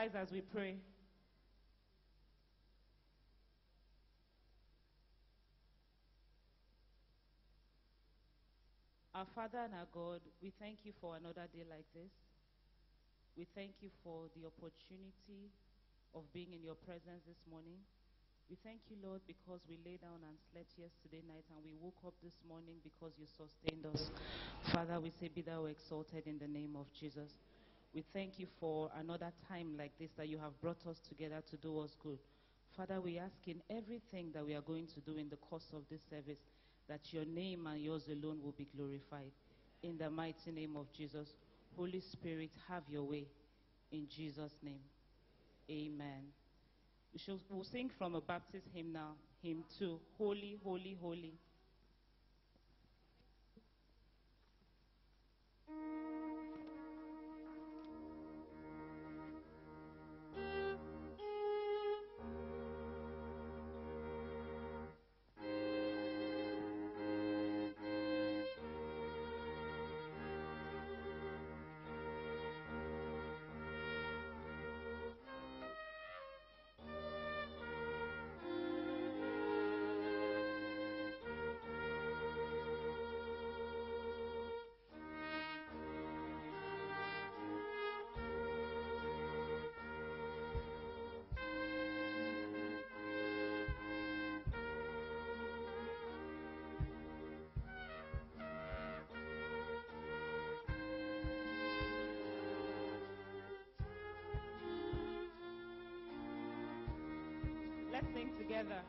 Rise as we pray. Our Father and our God, we thank you for another day like this. We thank you for the opportunity of being in your presence this morning. We thank you, Lord, because we lay down and slept yesterday night and we woke up this morning because you sustained us. Father, we say, Be thou exalted in the name of Jesus. We thank you for another time like this that you have brought us together to do us good. Father, we ask in everything that we are going to do in the course of this service that your name and yours alone will be glorified. In the mighty name of Jesus. Holy Spirit, have your way. In Jesus' name. Amen. We shall, we'll sing from a Baptist hymn now, hymn 2, Holy, Holy, Holy. Let's sing together.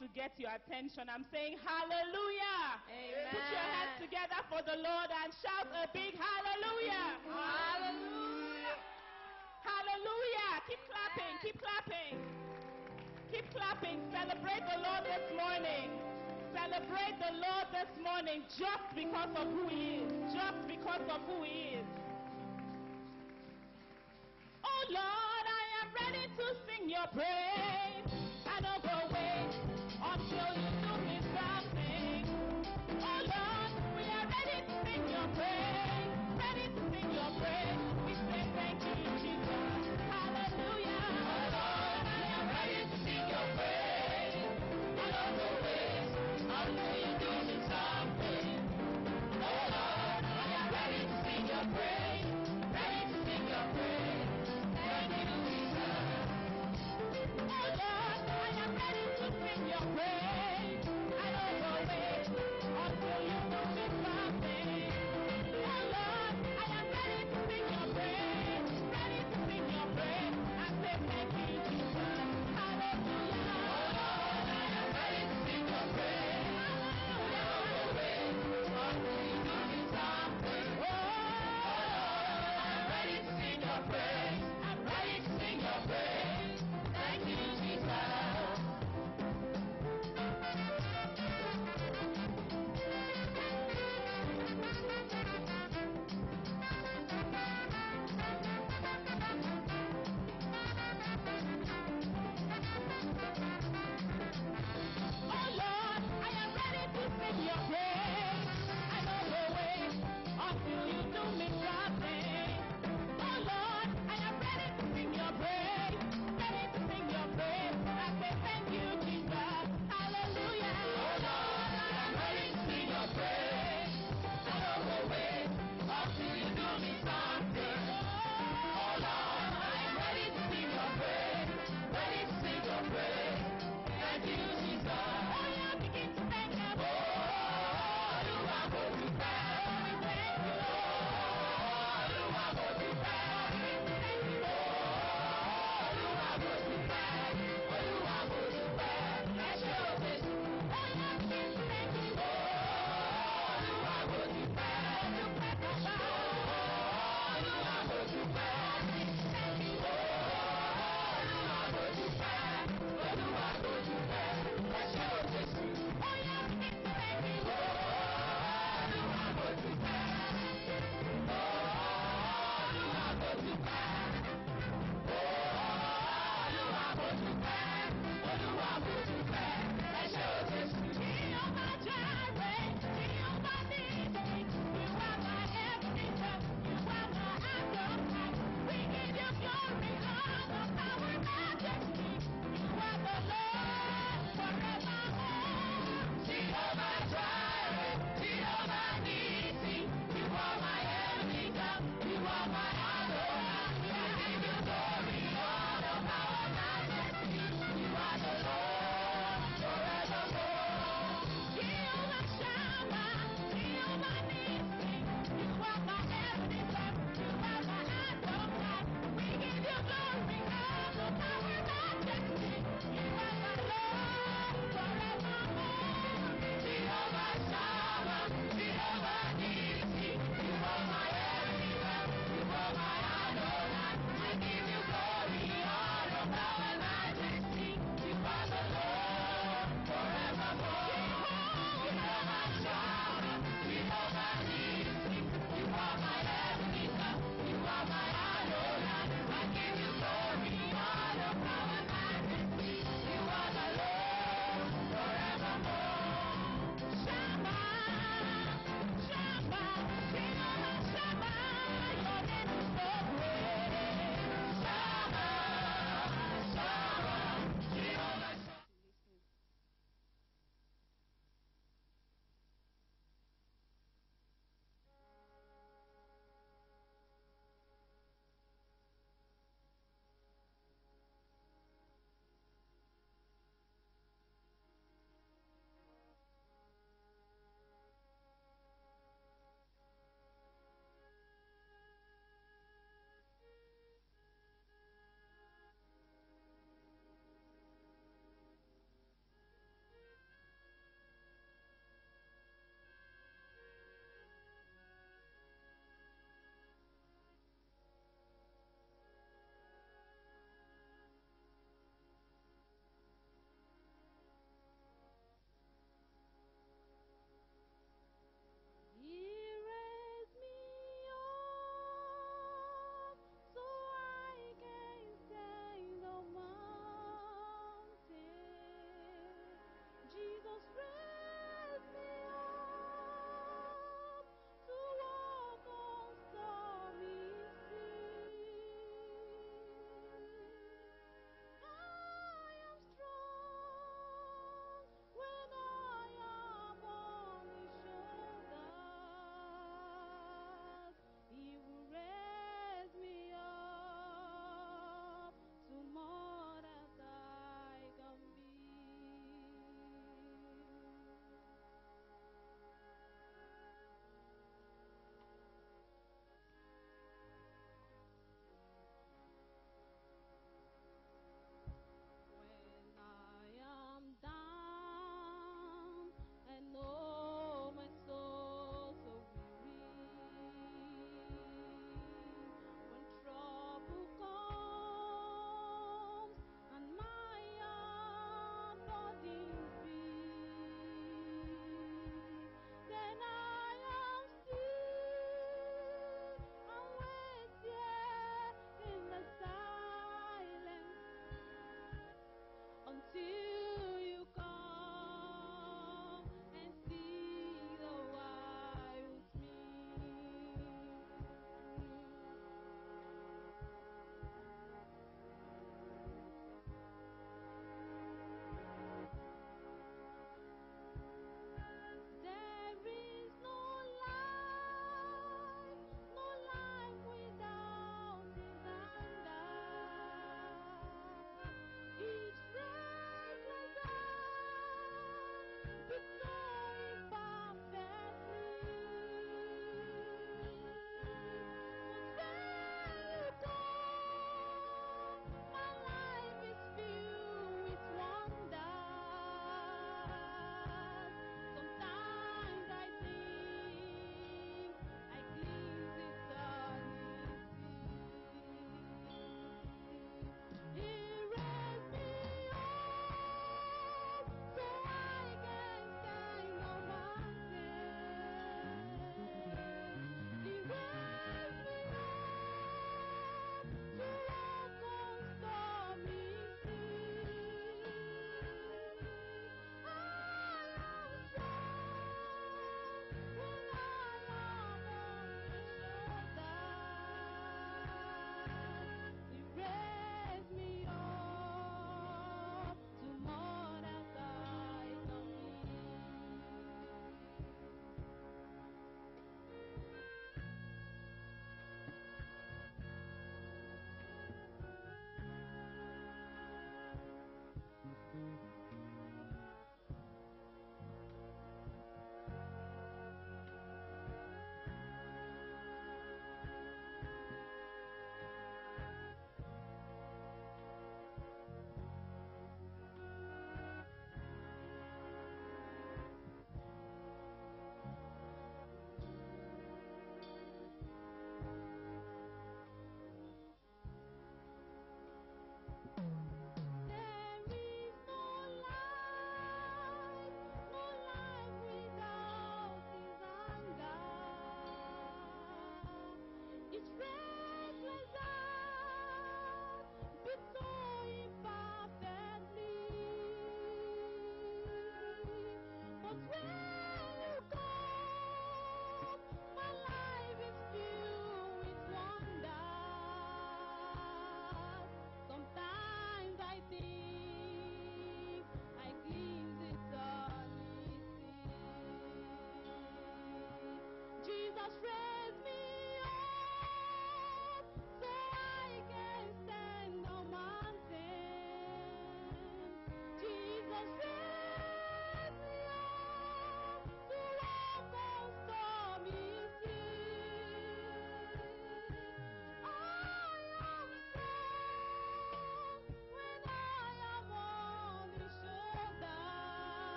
To get your attention. I'm saying hallelujah. Amen. Put your hands together for the Lord and shout a big hallelujah. Hallelujah. Hallelujah. Keep clapping. Keep clapping. Keep clapping. Celebrate the Lord this morning. Celebrate the Lord this morning just because of who He is. Just because of who He is. Oh Lord, I am ready to sing your praise. I know Colombia.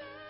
baby.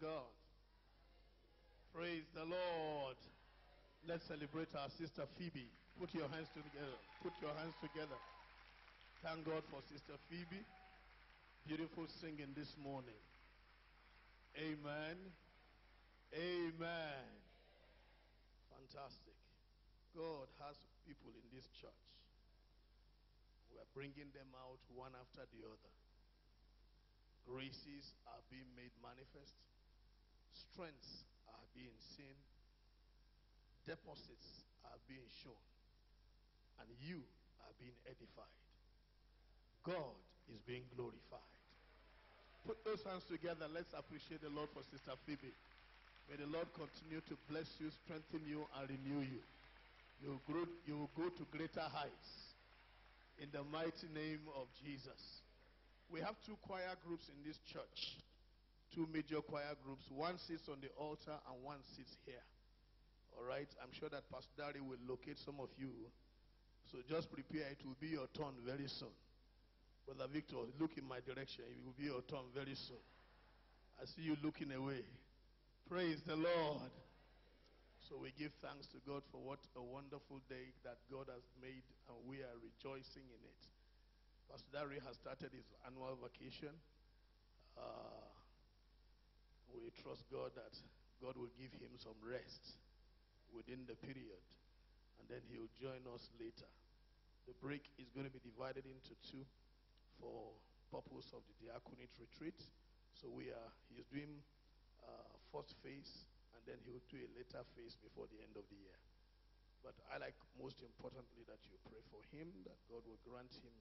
God. Praise the Lord. Let's celebrate our sister Phoebe. Put your hands together. Put your hands together. Thank God for Sister Phoebe. Beautiful singing this morning. Amen. Amen. Fantastic. God has people in this church. We are bringing them out one after the other. Graces are being made manifest. Strengths are being seen. Deposits are being shown. And you are being edified. God is being glorified. Put those hands together. Let's appreciate the Lord for Sister Phoebe. May the Lord continue to bless you, strengthen you, and renew you. You will, grow, you will go to greater heights in the mighty name of Jesus. We have two choir groups in this church. Two major choir groups. One sits on the altar and one sits here. All right? I'm sure that Pastor Dari will locate some of you. So just prepare. It will be your turn very soon. Brother Victor, look in my direction. It will be your turn very soon. I see you looking away. Praise the Lord. So we give thanks to God for what a wonderful day that God has made, and we are rejoicing in it. Pastor Dari has started his annual vacation. Uh, we trust God that God will give him some rest within the period, and then he will join us later. The break is going to be divided into two for purpose of the diaconate retreat. So we are he's doing uh, first phase, and then he will do a later phase before the end of the year. But I like most importantly that you pray for him, that God will grant him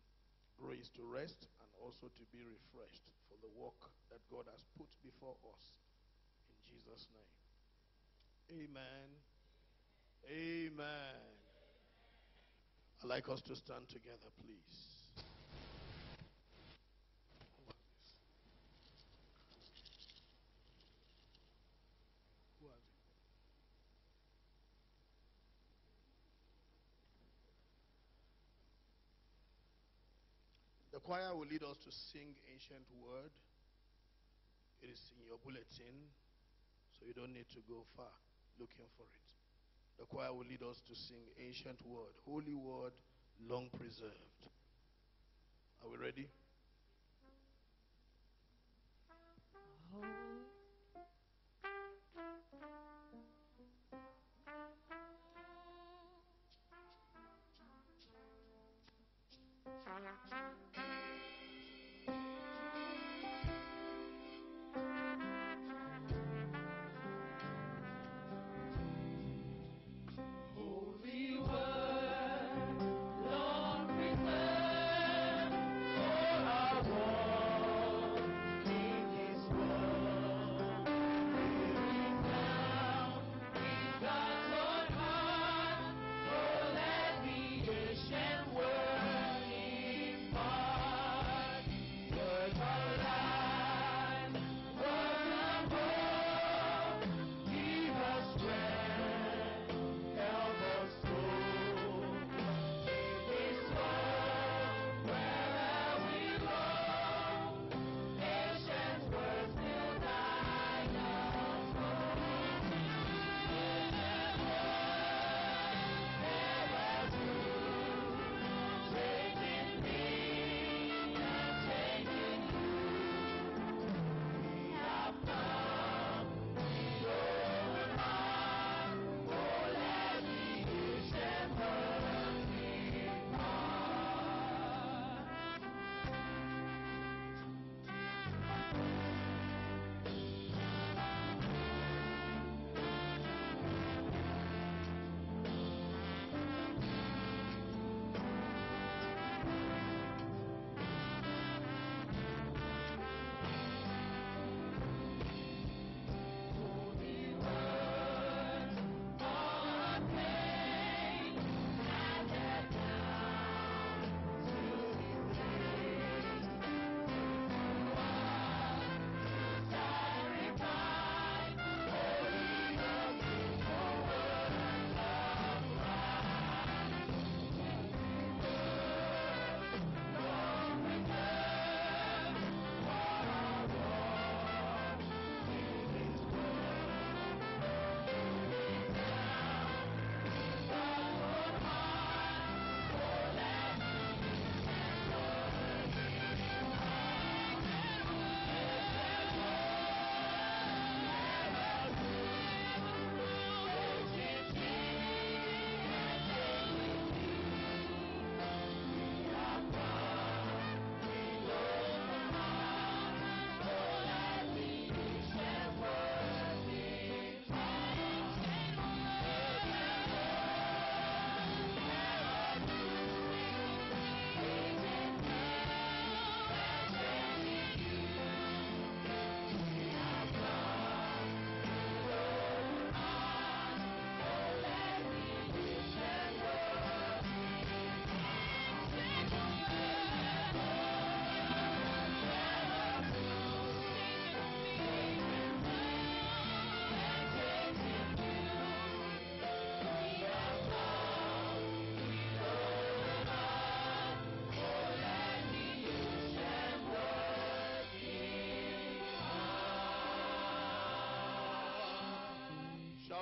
grace to rest and also to be refreshed for the work that God has put before us. In Jesus' name. Amen. Amen. I'd like us to stand together, please. Choir will lead us to sing ancient word. It is in your bulletin, so you don't need to go far looking for it. The choir will lead us to sing ancient word, holy word, long preserved. Are we ready? Far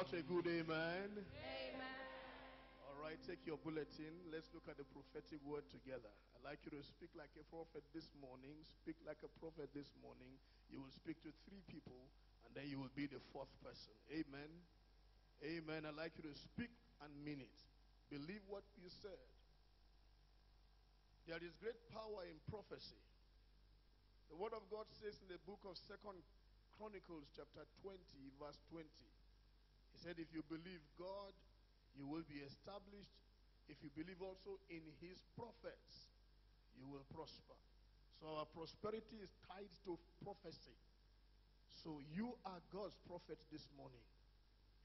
Shout a good amen. Amen. All right, take your bulletin. Let's look at the prophetic word together. I'd like you to speak like a prophet this morning. Speak like a prophet this morning. You will speak to three people, and then you will be the fourth person. Amen. Amen. I'd like you to speak and mean it. Believe what you said. There is great power in prophecy. The word of God says in the book of Second Chronicles, chapter 20, verse 20. He said, If you believe God, you will be established. If you believe also in his prophets, you will prosper. So our prosperity is tied to prophecy. So you are God's prophet this morning.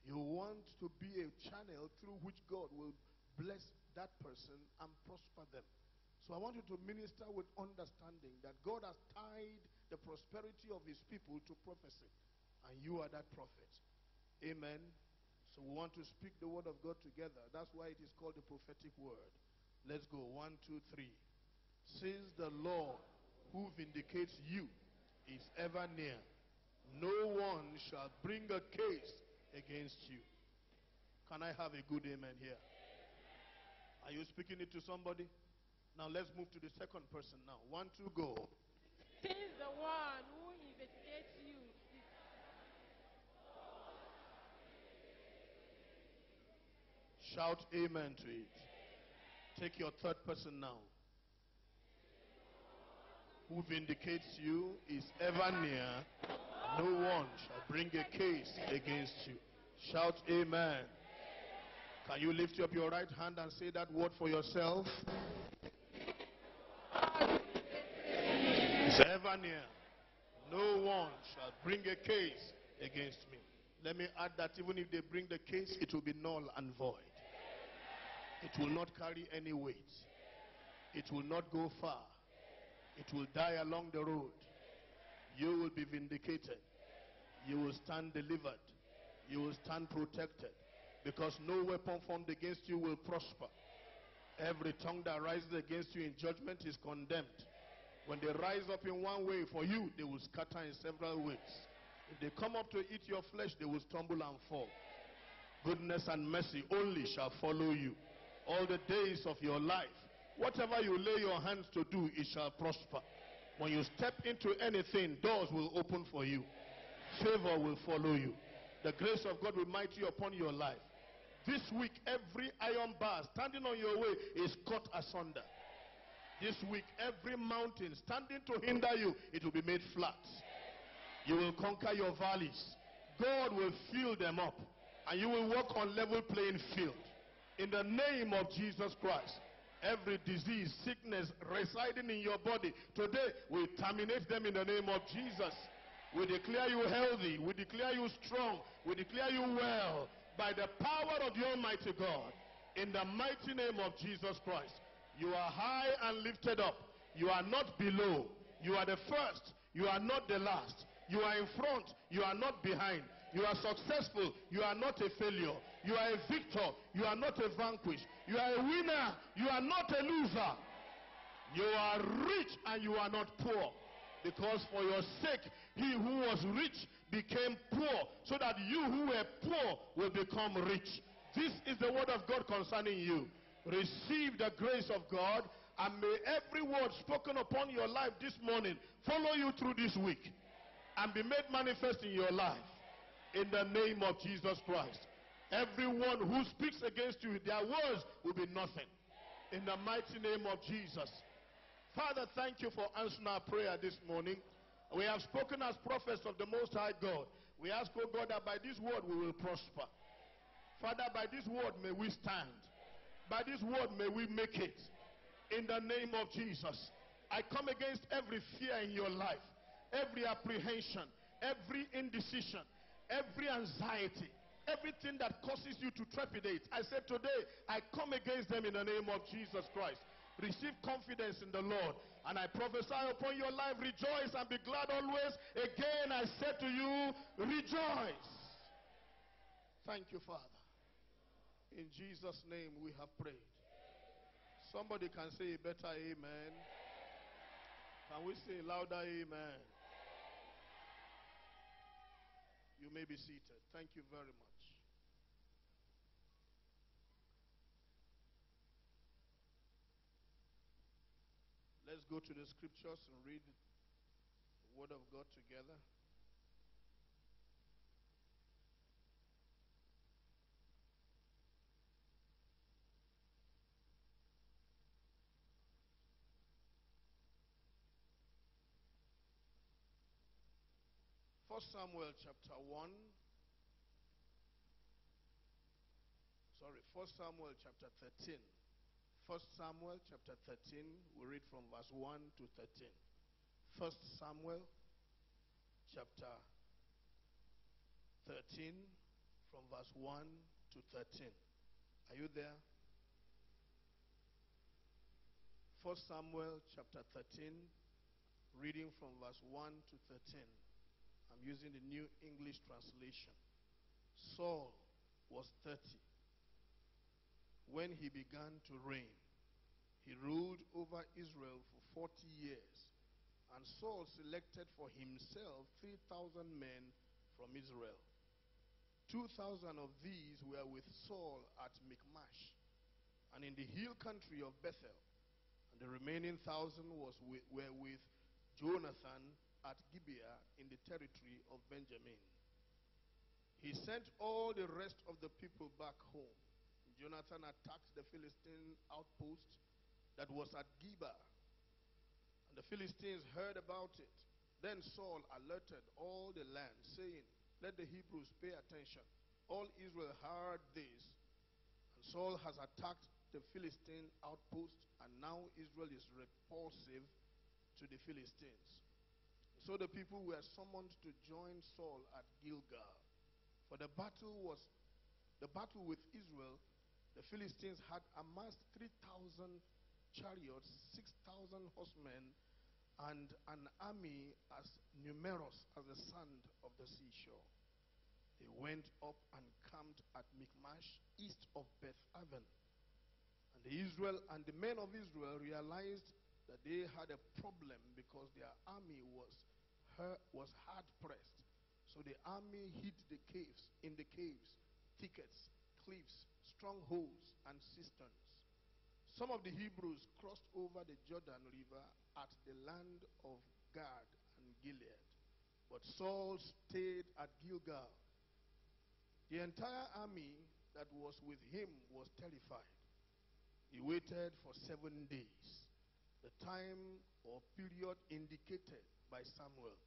You want to be a channel through which God will bless that person and prosper them. So I want you to minister with understanding that God has tied the prosperity of his people to prophecy. And you are that prophet. Amen. So we want to speak the word of God together. That's why it is called the prophetic word. Let's go. One, two, three. Since the Lord who vindicates you is ever near, no one shall bring a case against you. Can I have a good amen here? Are you speaking it to somebody? Now let's move to the second person now. One, two, go. Since the one who investigates you is Shout amen to it. Take your third person now. Who vindicates you is ever near. No one shall bring a case against you. Shout amen. Can you lift up your right hand and say that word for yourself? Is ever near. No one shall bring a case against me. Let me add that even if they bring the case, it will be null and void. It will not carry any weight. It will not go far. It will die along the road. You will be vindicated. You will stand delivered. You will stand protected. Because no weapon formed against you will prosper. Every tongue that rises against you in judgment is condemned. When they rise up in one way for you, they will scatter in several ways. If they come up to eat your flesh, they will stumble and fall. Goodness and mercy only shall follow you all the days of your life. Whatever you lay your hands to do, it shall prosper. When you step into anything, doors will open for you. Favor will follow you. The grace of God will mighty upon your life. This week, every iron bar standing on your way is cut asunder. This week, every mountain standing to hinder you, it will be made flat. You will conquer your valleys. God will fill them up. And you will walk on level playing field. In the name of Jesus Christ. Every disease, sickness residing in your body, today we terminate them in the name of Jesus. We declare you healthy. We declare you strong. We declare you well by the power of the Almighty God. In the mighty name of Jesus Christ. You are high and lifted up. You are not below. You are the first. You are not the last. You are in front. You are not behind. You are successful. You are not a failure. You are a victor. You are not a vanquished. You are a winner. You are not a loser. You are rich and you are not poor. Because for your sake, he who was rich became poor, so that you who were poor will become rich. This is the word of God concerning you. Receive the grace of God, and may every word spoken upon your life this morning follow you through this week and be made manifest in your life. In the name of Jesus Christ. Everyone who speaks against you, their words will be nothing. In the mighty name of Jesus. Father, thank you for answering our prayer this morning. We have spoken as prophets of the Most High God. We ask, oh God, that by this word we will prosper. Father, by this word may we stand. By this word may we make it. In the name of Jesus. I come against every fear in your life, every apprehension, every indecision, every anxiety, everything that causes you to trepidate. I said today, I come against them in the name of Jesus Christ. Receive confidence in the Lord. And I prophesy upon your life, rejoice and be glad always. Again, I said to you, rejoice. Thank you, Father. In Jesus' name we have prayed. Somebody can say a better amen. Can we say louder amen? You may be seated. Thank you very much. Let's go to the scriptures and read the Word of God together. First Samuel chapter 1. Sorry, First Samuel chapter 13. First Samuel chapter 13, we read from verse 1 to 13. First Samuel chapter 13 from verse 1 to 13. Are you there? First Samuel chapter 13, reading from verse 1 to 13. I'm using the New English translation. Saul was 30 when he began to reign. He ruled over Israel for 40 years. And Saul selected for himself 3,000 men from Israel. 2,000 of these were with Saul at Michmash and in the hill country of Bethel. And the remaining thousand was were with Jonathan at Gibeah in the territory of Benjamin. He sent all the rest of the people back home. Jonathan attacked the Philistine outpost that was at Gibeah. And the Philistines heard about it. Then Saul alerted all the land, saying, Let the Hebrews pay attention. All Israel heard this. And Saul has attacked the Philistine outpost, and now Israel is repulsive to the Philistines. So the people were summoned to join Saul at Gilgal. For the battle was the battle with Israel. The Philistines had amassed 3,000 chariots, 6,000 horsemen, and an army as numerous as the sand of the seashore. They went up and camped at Michmash, east of Beth Aven. And the Israel and the men of Israel realized that they had a problem because their army was was hard pressed. So the army hid the caves, in the caves, thickets, cliffs, strongholds, and cisterns. Some of the Hebrews crossed over the Jordan River at the land of Gad and Gilead. But Saul stayed at Gilgal. The entire army that was with him was terrified. He waited for seven days, the time or period indicated by Samuel.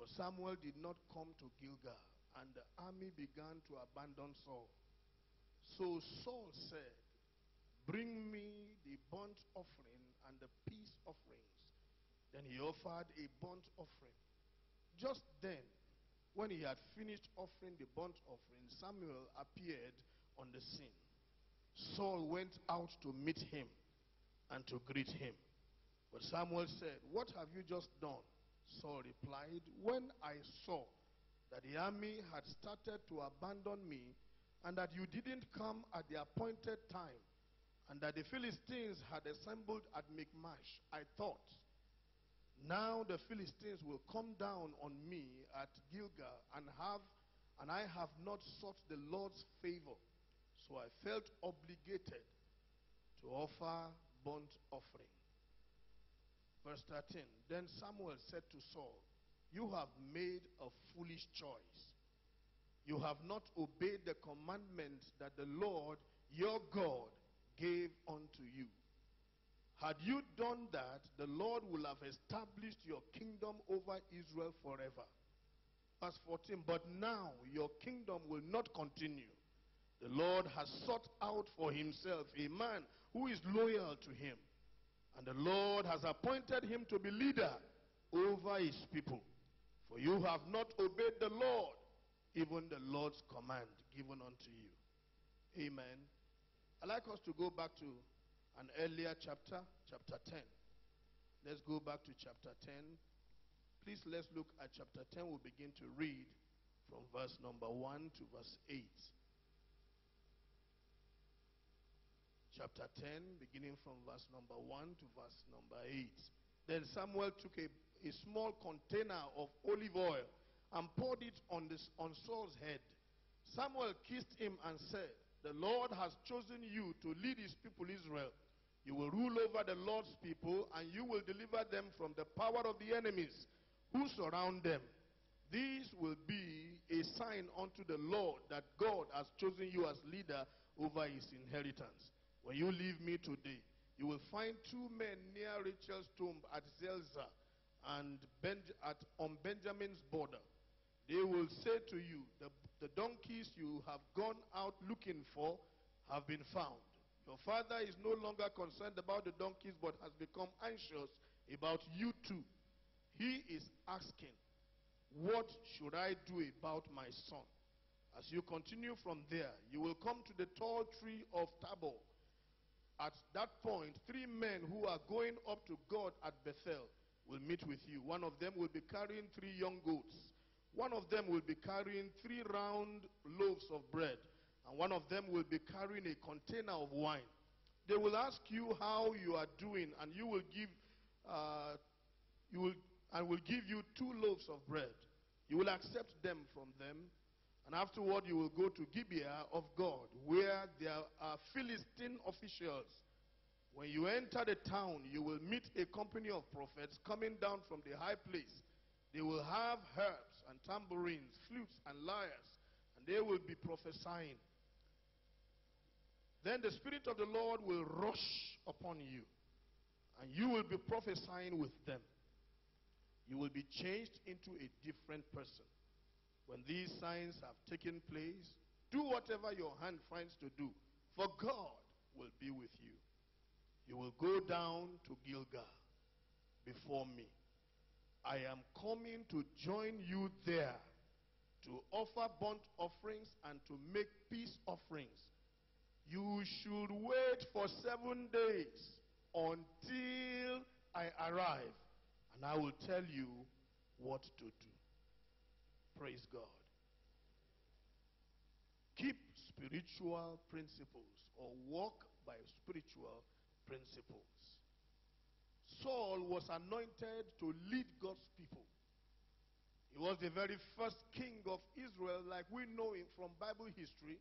But Samuel did not come to Gilgal, and the army began to abandon Saul. So Saul said, Bring me the burnt offering and the peace offerings. Then he offered a burnt offering. Just then, when he had finished offering the burnt offering, Samuel appeared on the scene. Saul went out to meet him and to greet him. But Samuel said, What have you just done? Saul replied, When I saw that the army had started to abandon me and that you didn't come at the appointed time and that the Philistines had assembled at Michmash, I thought, now the Philistines will come down on me at Gilgal and have and I have not sought the Lord's favor. So I felt obligated to offer burnt offering. Verse 13. Then Samuel said to Saul, You have made a foolish choice. You have not obeyed the commandment that the Lord your God gave unto you. Had you done that, the Lord will have established your kingdom over Israel forever. Verse 14. But now your kingdom will not continue. The Lord has sought out for himself a man who is loyal to him and the Lord has appointed him to be leader over his people. For you have not obeyed the Lord, even the Lord's command given unto you. Amen. I'd like us to go back to an earlier chapter, chapter 10. Let's go back to chapter 10. Please let's look at chapter 10. We'll begin to read from verse number 1 to verse 8. Chapter 10, beginning from verse number 1 to verse number 8. Then Samuel took a, a small container of olive oil and poured it on, this, on Saul's head. Samuel kissed him and said, The Lord has chosen you to lead his people Israel. You will rule over the Lord's people, and you will deliver them from the power of the enemies who surround them. This will be a sign unto the Lord that God has chosen you as leader over his inheritance. When you leave me today, you will find two men near Rachel's tomb at Zelzah and at, on Benjamin's border. They will say to you, the, the donkeys you have gone out looking for have been found. Your father is no longer concerned about the donkeys, but has become anxious about you too. He is asking, What should I do about my son? As you continue from there, you will come to the tall tree of Tabor. At that point, three men who are going up to God at Bethel will meet with you. One of them will be carrying three young goats. One of them will be carrying three round loaves of bread. And one of them will be carrying a container of wine. They will ask you how you are doing, and you will give, uh, you will, and will give you two loaves of bread. You will accept them from them, and afterward you will go to Gibeah of God, where there are Philistine officials. When you enter the town, you will meet a company of prophets coming down from the high place. They will have harps and tambourines, flutes and lyres, and they will be prophesying. Then the Spirit of the Lord will rush upon you, and you will be prophesying with them. You will be changed into a different person. When these signs have taken place, do whatever your hand finds to do, for God will be with you. You will go down to Gilgal before me. I am coming to join you there to offer burnt offerings and to make peace offerings. You should wait for seven days until I arrive, and I will tell you what to do. Praise God. Keep spiritual principles or walk by spiritual principles. Saul was anointed to lead God's people. He was the very first king of Israel, like we know him from Bible history.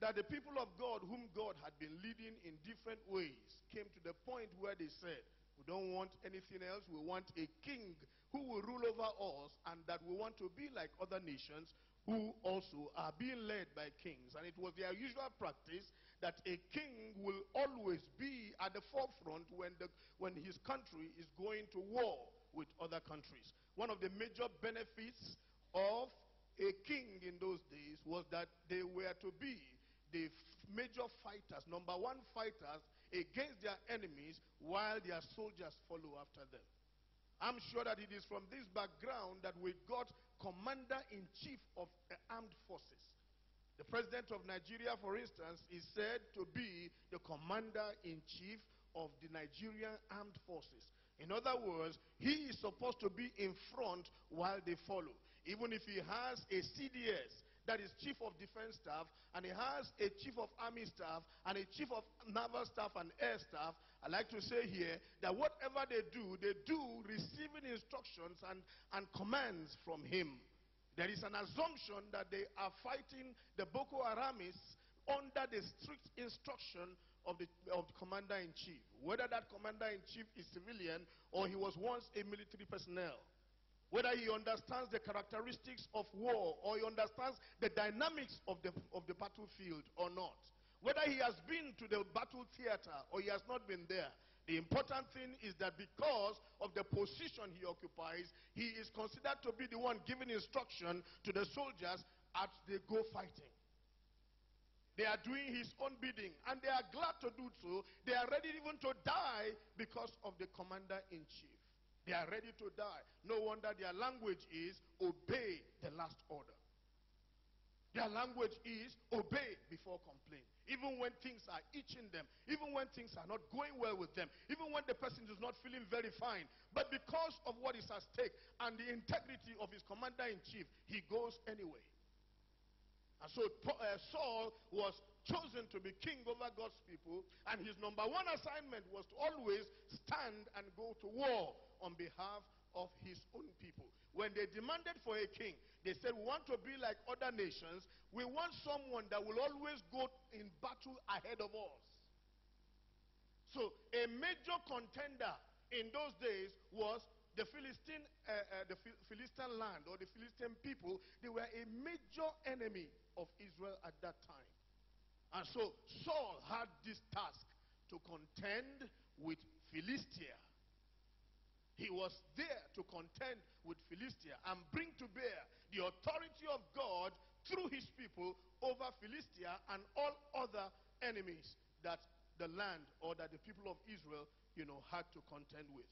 That the people of God, whom God had been leading in different ways, came to the point where they said, We don't want anything else. We want a king who will rule over us, and that we want to be like other nations who also are being led by kings. And it was their usual practice that a king will always be at the forefront when, the, when his country is going to war with other countries. One of the major benefits of a king in those days was that they were to be the major fighters, number one fighters against their enemies while their soldiers follow after them. I'm sure that it is from this background that we got commander in chief of the armed forces. The president of Nigeria, for instance, is said to be the commander in chief of the Nigerian armed forces. In other words, he is supposed to be in front while they follow. Even if he has a CDS, that is chief of defense staff, and he has a chief of army staff, and a chief of naval staff and air staff, I like to say here that whatever they do, they do receiving instructions and, and commands from him. There is an assumption that they are fighting the Boko Haramists under the strict instruction of the, of the commander in chief. Whether that commander in chief is civilian or he was once a military personnel. Whether he understands the characteristics of war or he understands the dynamics of the, of the battlefield or not. Whether he has been to the battle theater or he has not been there. The important thing is that because of the position he occupies, he is considered to be the one giving instruction to the soldiers as they go fighting. They are doing his own bidding and they are glad to do so. They are ready even to die because of the commander in chief. They are ready to die. No wonder their language is obey the last order. Their language is obey before complain. Even when things are itching them, even when things are not going well with them, even when the person is not feeling very fine. But because of what is at stake and the integrity of his commander in chief, he goes anyway. And so uh, Saul was chosen to be king over God's people, and his number one assignment was to always stand and go to war on behalf of his own people. When they demanded for a king, they said, We want to be like other nations. We want someone that will always go in battle ahead of us. So a major contender in those days was the Philistine, uh, uh, the Philistine land or the Philistine people. They were a major enemy of Israel at that time. And so Saul had this task to contend with Philistia. He was there to contend with Philistia and bring to bear the authority of God through his people over Philistia and all other enemies that the land or that the people of Israel, you know, had to contend with.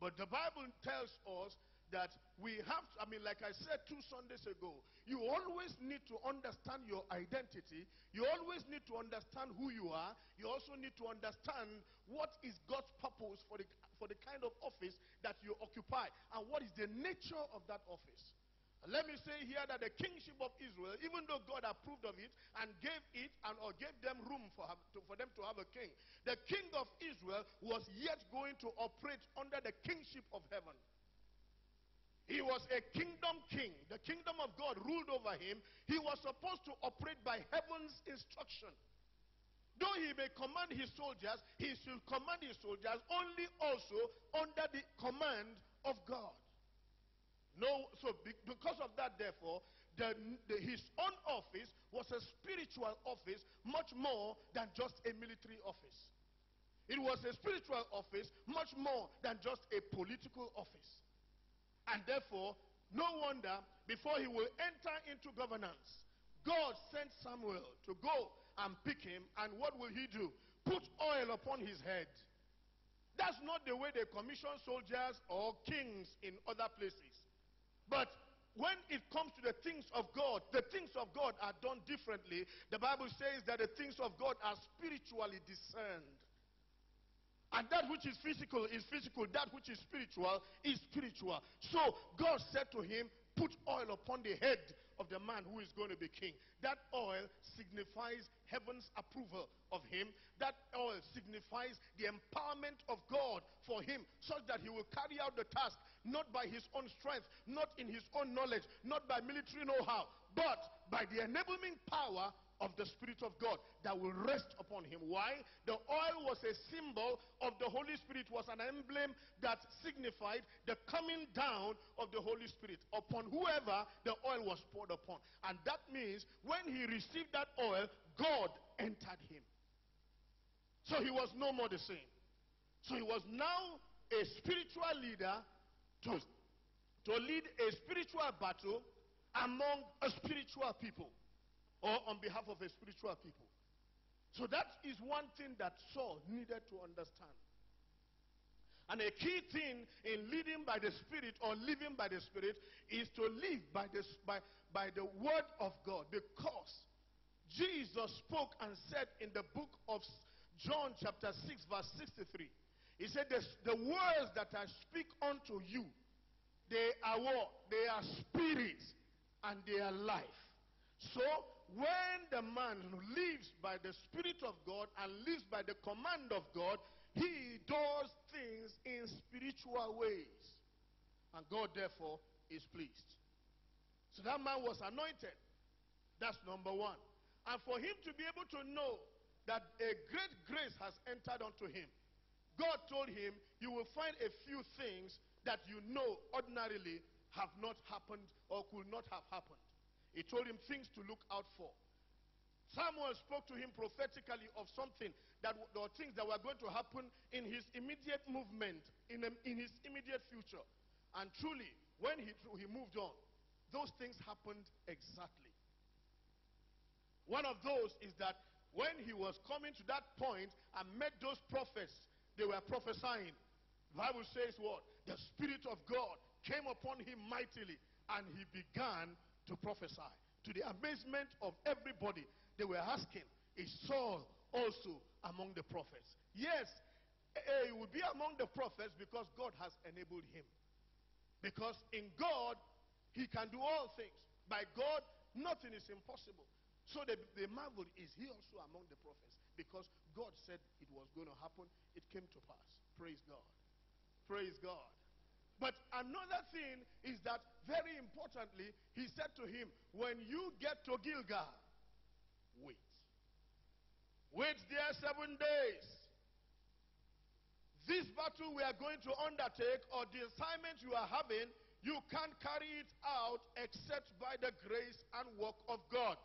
But the Bible tells us that we have, to, I mean, like I said two Sundays ago, you always need to understand your identity. You always need to understand who you are. You also need to understand what is God's purpose for the, for the kind of office that you occupy and what is the nature of that office. Let me say here that the kingship of Israel, even though God approved of it and gave it and or gave them room for, to, for them to have a king, the king of Israel was yet going to operate under the kingship of heaven. He was a kingdom king. The kingdom of God ruled over him. He was supposed to operate by heaven's instruction. Though he may command his soldiers, he should command his soldiers only also under the command of God. No, so because of that, therefore, the, the, his own office was a spiritual office much more than just a military office. It was a spiritual office much more than just a political office. And therefore, no wonder before he will enter into governance, God sent Samuel to go and pick him, and what will he do? Put oil upon his head. That's not the way they commission soldiers or kings in other places. But when it comes to the things of God, the things of God are done differently. The Bible says that the things of God are spiritually discerned. And that which is physical is physical, that which is spiritual is spiritual. So God said to him, Put oil upon the head of the man who is going to be king. That oil signifies heaven's approval of him. That oil signifies the empowerment of God for him, such that he will carry out the task not by his own strength, not in his own knowledge, not by military know how, but by the enabling power of the Spirit of God that will rest upon him. Why? The oil was a symbol of the Holy Spirit, was an emblem that signified the coming down of the Holy Spirit upon whoever the oil was poured upon. And that means when he received that oil, God entered him. So he was no more the same. So he was now a spiritual leader to, to lead a spiritual battle among a spiritual people or on behalf of a spiritual people. So that is one thing that Saul needed to understand. And a key thing in leading by the Spirit or living by the Spirit is to live by, this, by, by the Word of God. Because Jesus spoke and said in the book of John, chapter 6, verse 63, He said, The, the words that I speak unto you, they are what? They are spirit and they are life. So when the man lives by the Spirit of God and lives by the command of God, he does things in spiritual ways. And God, therefore, is pleased. So that man was anointed. That's number one. And for him to be able to know that a great grace has entered onto him, God told him, You will find a few things that you know ordinarily have not happened or could not have happened. He told him things to look out for. Samuel spoke to him prophetically of something that or things that were going to happen in his immediate movement, in, in his immediate future. And truly, when he, he moved on, those things happened exactly. One of those is that when he was coming to that point and met those prophets, they were prophesying. The Bible says what? The Spirit of God came upon him mightily and he began to prophesy. To the amazement of everybody, they were asking, Is Saul also among the prophets? Yes, eh, eh, he will be among the prophets because God has enabled him. Because in God, he can do all things. By God, nothing is impossible. So they, they marveled, is he also among the prophets? Because God said it was going to happen, it came to pass. Praise God. Praise God. But another thing is that, very importantly, he said to him, When you get to Gilgal, wait. Wait there seven days. this battle we are going to undertake or the assignment you are having, you can't carry it out except by the grace and work of God.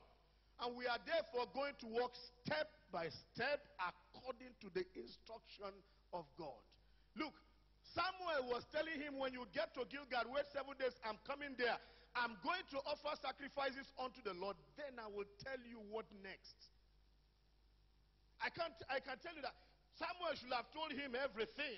And we are therefore going to walk step by step according to the instruction of God. Look, Samuel was telling him, when you get to Gilgal, wait seven days, I'm coming there. I'm going to offer sacrifices unto the Lord. Then I will tell you what next. I can't I can tell you that Samuel should have told him everything.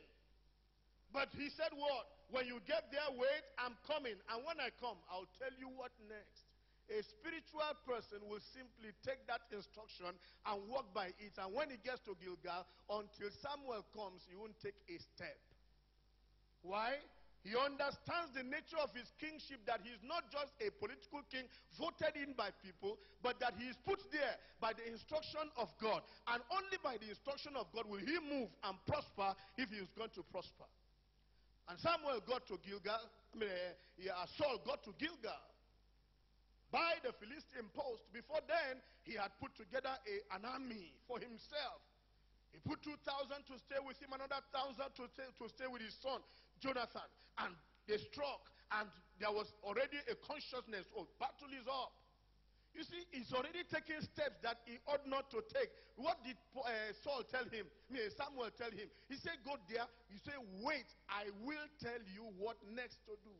But he said, What? When you get there, wait, I'm coming. And when I come, I'll tell you what next. A spiritual person will simply take that instruction and walk by it. And when he gets to Gilgal, until Samuel comes, he won't take a step. Why? He understands the nature of his kingship that he is not just a political king voted in by people, but that he is put there by the instruction of God. And only by the instruction of God will he move and prosper if he is going to prosper. And Samuel got to Gilgal, I mean, uh, yeah, Saul got to Gilgal by the Philistine post. Before then, he had put together a, an army for himself. He put 2,000 to stay with him, another 1,000 to to stay with his son. Jonathan, and they struck, and there was already a consciousness of battle is up. You see, he's already taking steps that he ought not to take. What did uh, Saul tell him? Samuel tell him? He said, Go there. You say, Wait, I will tell you what next to do.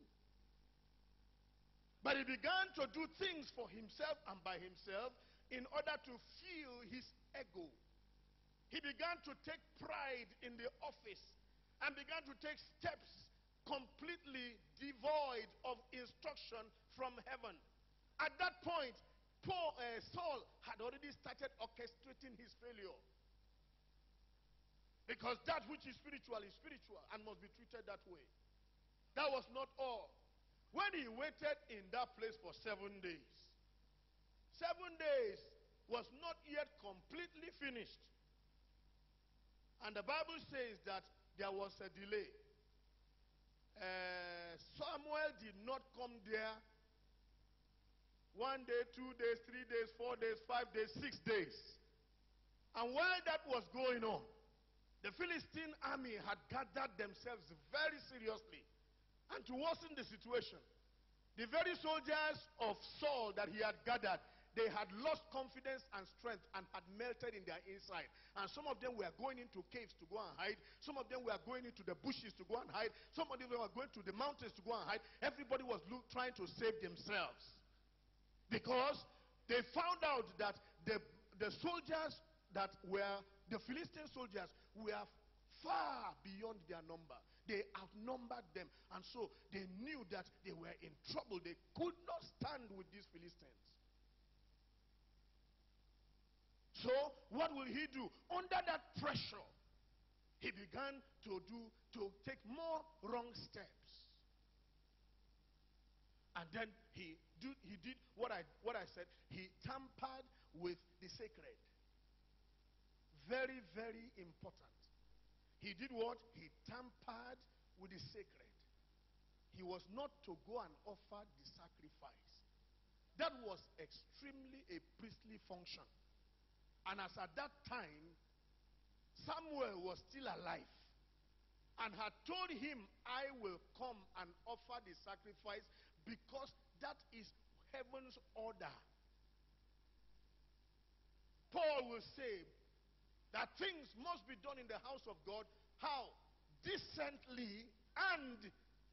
But he began to do things for himself and by himself in order to fill his ego. He began to take pride in the office and began to take steps completely devoid of instruction from heaven. At that point, Paul, uh, Saul had already started orchestrating his failure. Because that which is spiritual is spiritual and must be treated that way. That was not all. When he waited in that place for seven days, seven days was not yet completely finished. And the Bible says that there was a delay. Uh, Samuel did not come there one day, two days, three days, four days, five days, six days. And while that was going on, the Philistine army had gathered themselves very seriously. And to worsen the situation, the very soldiers of Saul that he had gathered they had lost confidence and strength and had melted in their inside. And some of them were going into caves to go and hide. Some of them were going into the bushes to go and hide. Some of them were going to the mountains to go and hide. Everybody was trying to save themselves. Because they found out that the, the soldiers that were, the Philistine soldiers, were far beyond their number. They outnumbered them. And so they knew that they were in trouble. They could not stand with these Philistines. So, what will he do? Under that pressure, he began to do to take more wrong steps. And then he do, he did what I what I said. He tampered with the sacred. Very, very important. He did what? He tampered with the sacred. He was not to go and offer the sacrifice. That was extremely a priestly function. And as at that time, Samuel was still alive and had told him, I will come and offer the sacrifice because that is heaven's order. Paul will say that things must be done in the house of God. How? Decently and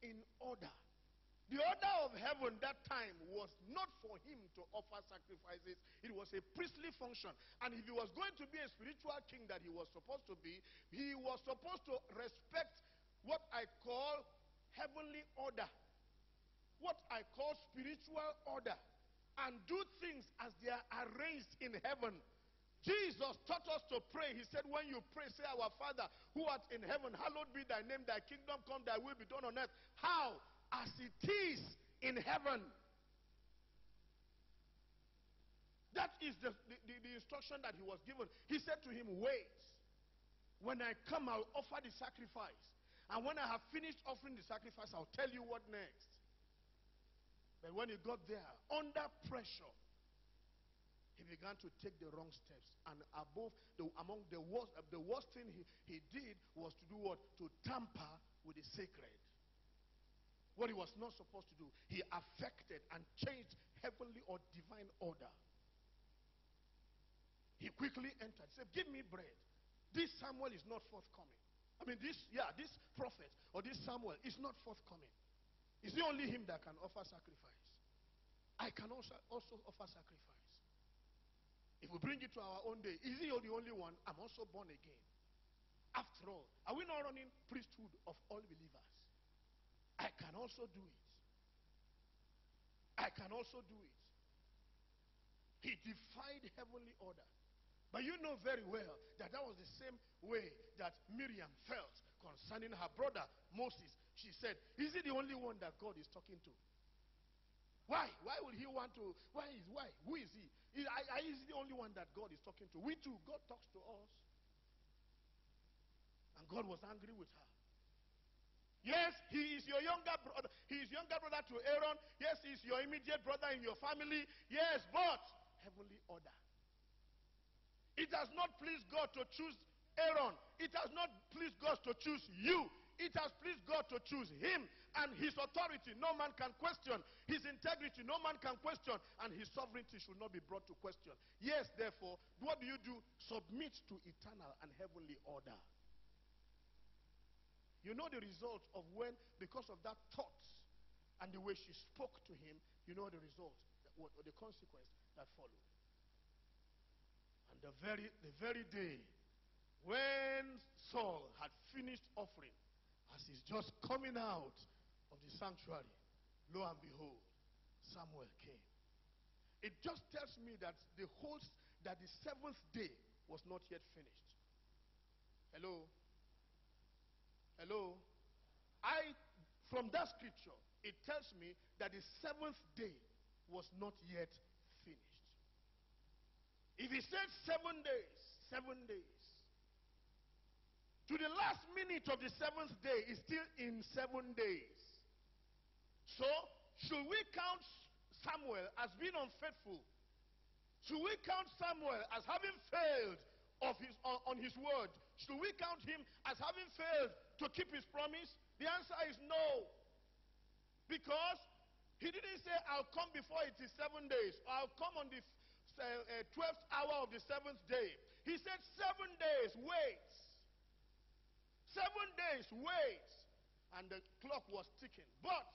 in order. The order of heaven that time was not for him to offer sacrifices. It was a priestly function. And if he was going to be a spiritual king that he was supposed to be, he was supposed to respect what I call heavenly order. What I call spiritual order. And do things as they are arranged in heaven. Jesus taught us to pray. He said, When you pray, say, Our Father who art in heaven, hallowed be thy name, thy kingdom come, thy will be done on earth. How? As it is in heaven. That is the, the, the, instruction that he was given. He said to him, Wait. When I come, I'll offer the sacrifice. And when I have finished offering the sacrifice, I'll tell you what next. But when he got there, under pressure, he began to take the wrong steps. And above, the, among the worst, the worst thing he, he did was to do what? To tamper with the sacred. What he was not supposed to do. He affected and changed heavenly or divine order. He quickly entered, said, Give me bread. This Samuel is not forthcoming. I mean, this, yeah, this prophet or this Samuel is not forthcoming. It's the only him that can offer sacrifice. I can also, also offer sacrifice. If we bring it to our own day, is he the only one? I'm also born again. After all, are we not running priesthood of all believers? I can also do it. I can also do it. He defied heavenly order. But you know very well that that was the same way that Miriam felt concerning her brother Moses. She said, Is he the only one that God is talking to? Why? Why would he want to? Why is why? Who is he? Is, I, is he the only one that God is talking to? We too, God talks to us. And God was angry with her. Yes, he is your younger brother. He is younger brother to Aaron. Yes, he is your immediate brother in your family. Yes, but heavenly order. It has not pleased God to choose Aaron. It has not pleased God to choose you. It has pleased God to choose him and his authority. No man can question his integrity. No man can question, and his sovereignty should not be brought to question. Yes, therefore, what do you do? Submit to eternal and heavenly order. You know the result of when, because of that thought and the way she spoke to him, you know the result, what, the consequence that followed. And the very, the very day when Saul had finished offering, as he's just coming out of the sanctuary, lo and behold, Samuel came. It just tells me that the whole that the seventh day was not yet finished. Hello? Hello? I from that scripture, it tells me that the seventh day was not yet finished. if he said seven days, seven days, to the last minute of the seventh day is still in seven days. So, should we count Samuel as being unfaithful? Should we count Samuel as having failed of his, on, on his word? Should we count him as having failed to keep his promise? The answer is no. Because he didn't say, I'll come before it is seven days, or I'll come on the uh, 12th hour of the seventh day. He said, Seven days, wait. Seven days, wait. And the clock was ticking. But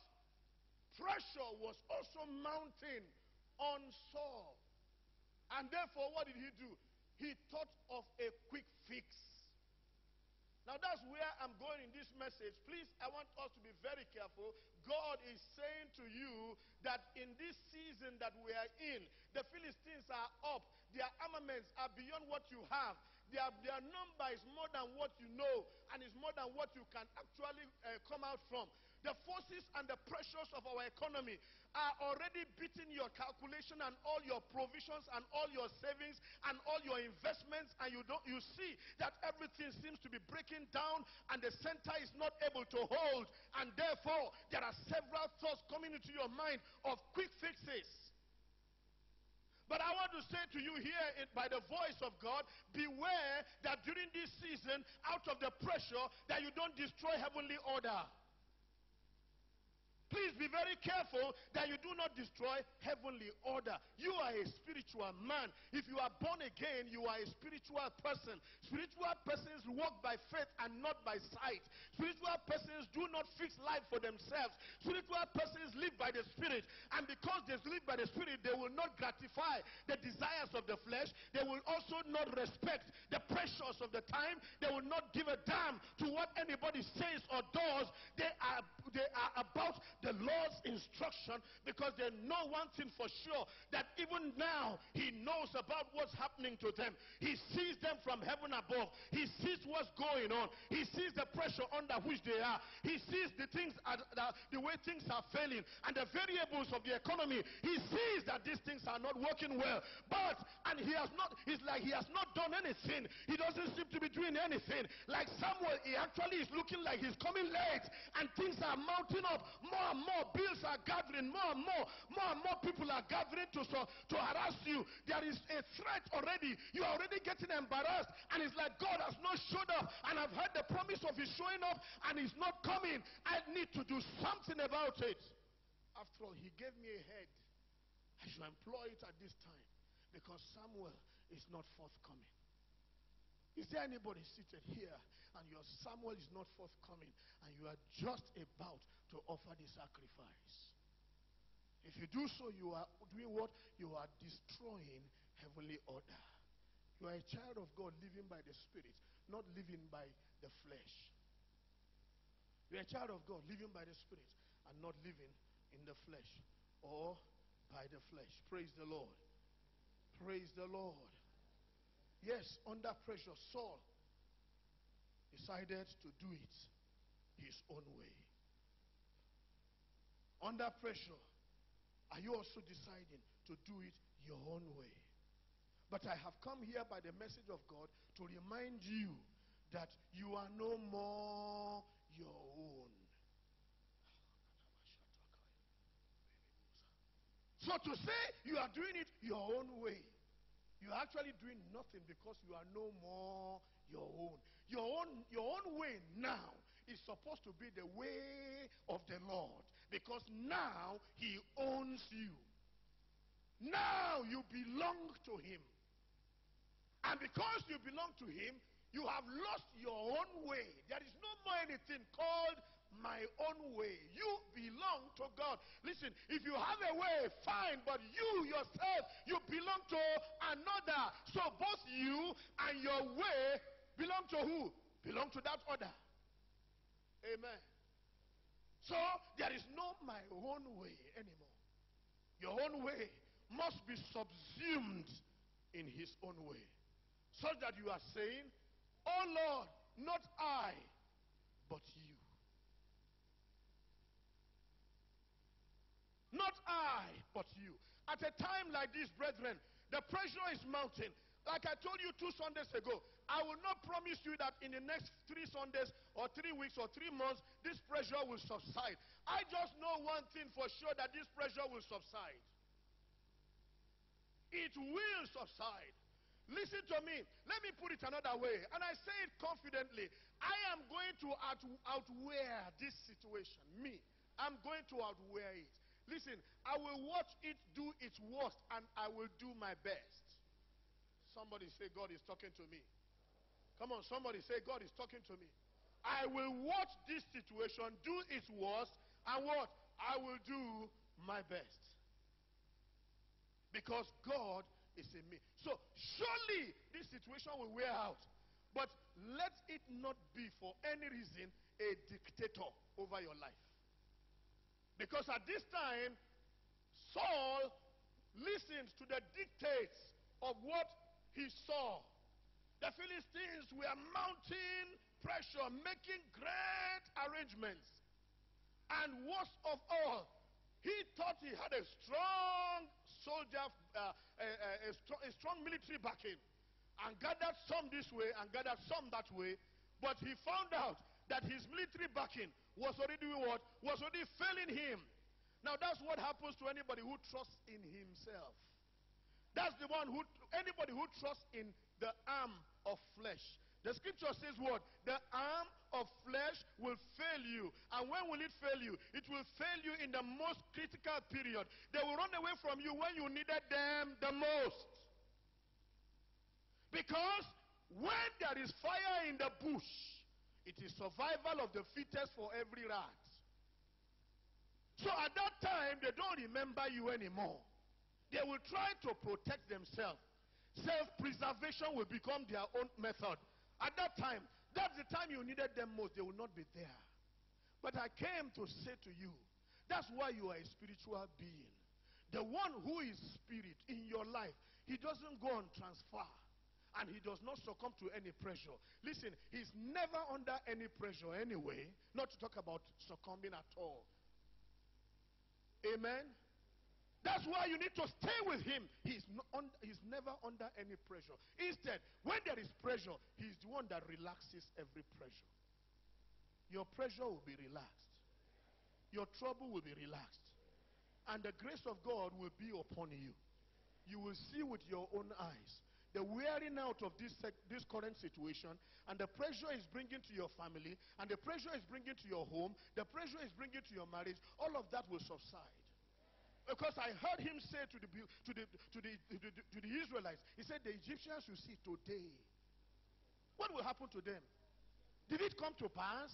pressure was also mounting on Saul. And therefore, what did he do? He thought of a quick fix. Now, that's where I'm going in this message. Please, I want us to be very careful. God is saying to you that in this season that we are in, the Philistines are up. Their armaments are beyond what you have. Their, their number is more than what you know, and is more than what you can actually uh, come out from. The forces and the pressures of our economy are already beating your calculation and all your provisions and all your savings and all your investments and you don't you see that everything seems to be breaking down and the center is not able to hold and therefore there are several thoughts coming into your mind of quick fixes but I want to say to you here in, by the voice of God, beware that during this season, out of the pressure, that you don't destroy heavenly order. Please be very careful that you do not destroy heavenly order. You are a spiritual man. If you are born again, you are a spiritual person. Spiritual persons walk by faith and not by sight. Spiritual persons do not fix life for themselves. Spiritual persons live by the Spirit. And because they live by the Spirit, they will not gratify the desires of the flesh. They will also not respect the pressures of the time. They will not give a damn to what anybody says or does. They are, they are about the Lord's instruction because they know one thing for sure that even now He knows about what's happening to them. He sees them from heaven above. He sees what's going on. He sees the pressure under which they are. He sees the things, the way things are failing and the variables of the economy. He sees that these things are not working well. But, and He has not, it's like He has not done anything. He doesn't seem to be doing anything. Like Samuel, he actually is looking like he's coming late and things are mounting up more and more bills are gathering, more and more, more and more people are gathering to, so, to harass you. There is a threat already. You are already getting embarrassed. And it's like God has not showed up. And I've heard the promise of His showing up and He's not coming. I need to do something about it. After all, He gave me a head. I should employ it at this time because Samuel is not forthcoming. Is there anybody seated here and your Samuel is not forthcoming and you are just about to offer the sacrifice? If you do so, you are doing what? You are destroying heavenly order. You are a child of God living by the Spirit, not living by the flesh. You are a child of God living by the Spirit and not living in the flesh or by the flesh. Praise the Lord. Praise the Lord. Yes, under pressure, Saul decided to do it his own way. Under pressure, are you also deciding to do it your own way? But I have come here by the message of God to remind you that you are no more your own. So to say you are doing it your own way, you are actually doing nothing because you are no more your own. Your own, your own way now is supposed to be the way of the Lord because now he owns you. Now you belong to him. And because you belong to him, you have lost your own way. There is no more anything called my own way. You belong to God. Listen, if you have a way, fine, but you yourself, you belong to another. So both you and your way belong to who? Belong to that other. Amen. So there is no my own way anymore. Your own way must be subsumed in his own way. So that you are saying, Oh Lord, not I, but you. Not I, but you. At a time like this, brethren, the pressure is mounting. Like I told you two Sundays ago, I will not promise you that in the next three Sundays or three weeks or three months, this pressure will subside. I just know one thing for sure that this pressure will subside. It will subside. Listen to me. Let me put it another way. And I say it confidently. I am going to out, outwear this situation. Me. I'm going to outwear it. Listen, I will watch it do its worst and I will do my best. Somebody say, God is talking to me. Come on, somebody say, God is talking to me. I will watch this situation do its worst and what? I will do my best. Because God is in me. So surely this situation will wear out. But let it not be for any reason a dictator over your life. Because at this time, Saul listened to the dictates of what he saw. The Philistines were mounting pressure, making great arrangements. And worst of all, he thought he had a strong soldier, uh, a, a, strong, a strong military backing, and gathered some this way and gathered some that way. But he found out that his military backing was already what? Was already failing him. Now that's what happens to anybody who trusts in himself. That's the one who, anybody who trusts in the arm of flesh. The scripture says what? The arm of flesh will fail you. And when will it fail you? It will fail you in the most critical period. They will run away from you when you needed them the most. Because when there is fire in the bush, it is survival of the fittest for every rat. So at that time, they don't remember you anymore. They will try to protect themselves. Self preservation will become their own method. At that time, that's the time you needed them most. They will not be there. But I came to say to you, that's why you are a spiritual being. The one who is spirit in your life, he doesn't go on transfer and he does not succumb to any pressure. Listen, he's never under any pressure anyway, not to talk about succumbing at all. Amen. That's why you need to stay with him. He's, un, he's never under any pressure. Instead, when there is pressure, he's the one that relaxes every pressure. Your pressure will be relaxed. Your trouble will be relaxed. and the grace of God will be upon you. You will see with your own eyes the wearing out of this, this current situation, and the pressure is bringing to your family, and the pressure is bringing to your home, the pressure is bringing to your marriage, all of that will subside. Because I heard him say to the, to the, to the, to the, to the Israelites, he said, The Egyptians you see today, what will happen to them? Did it come to pass?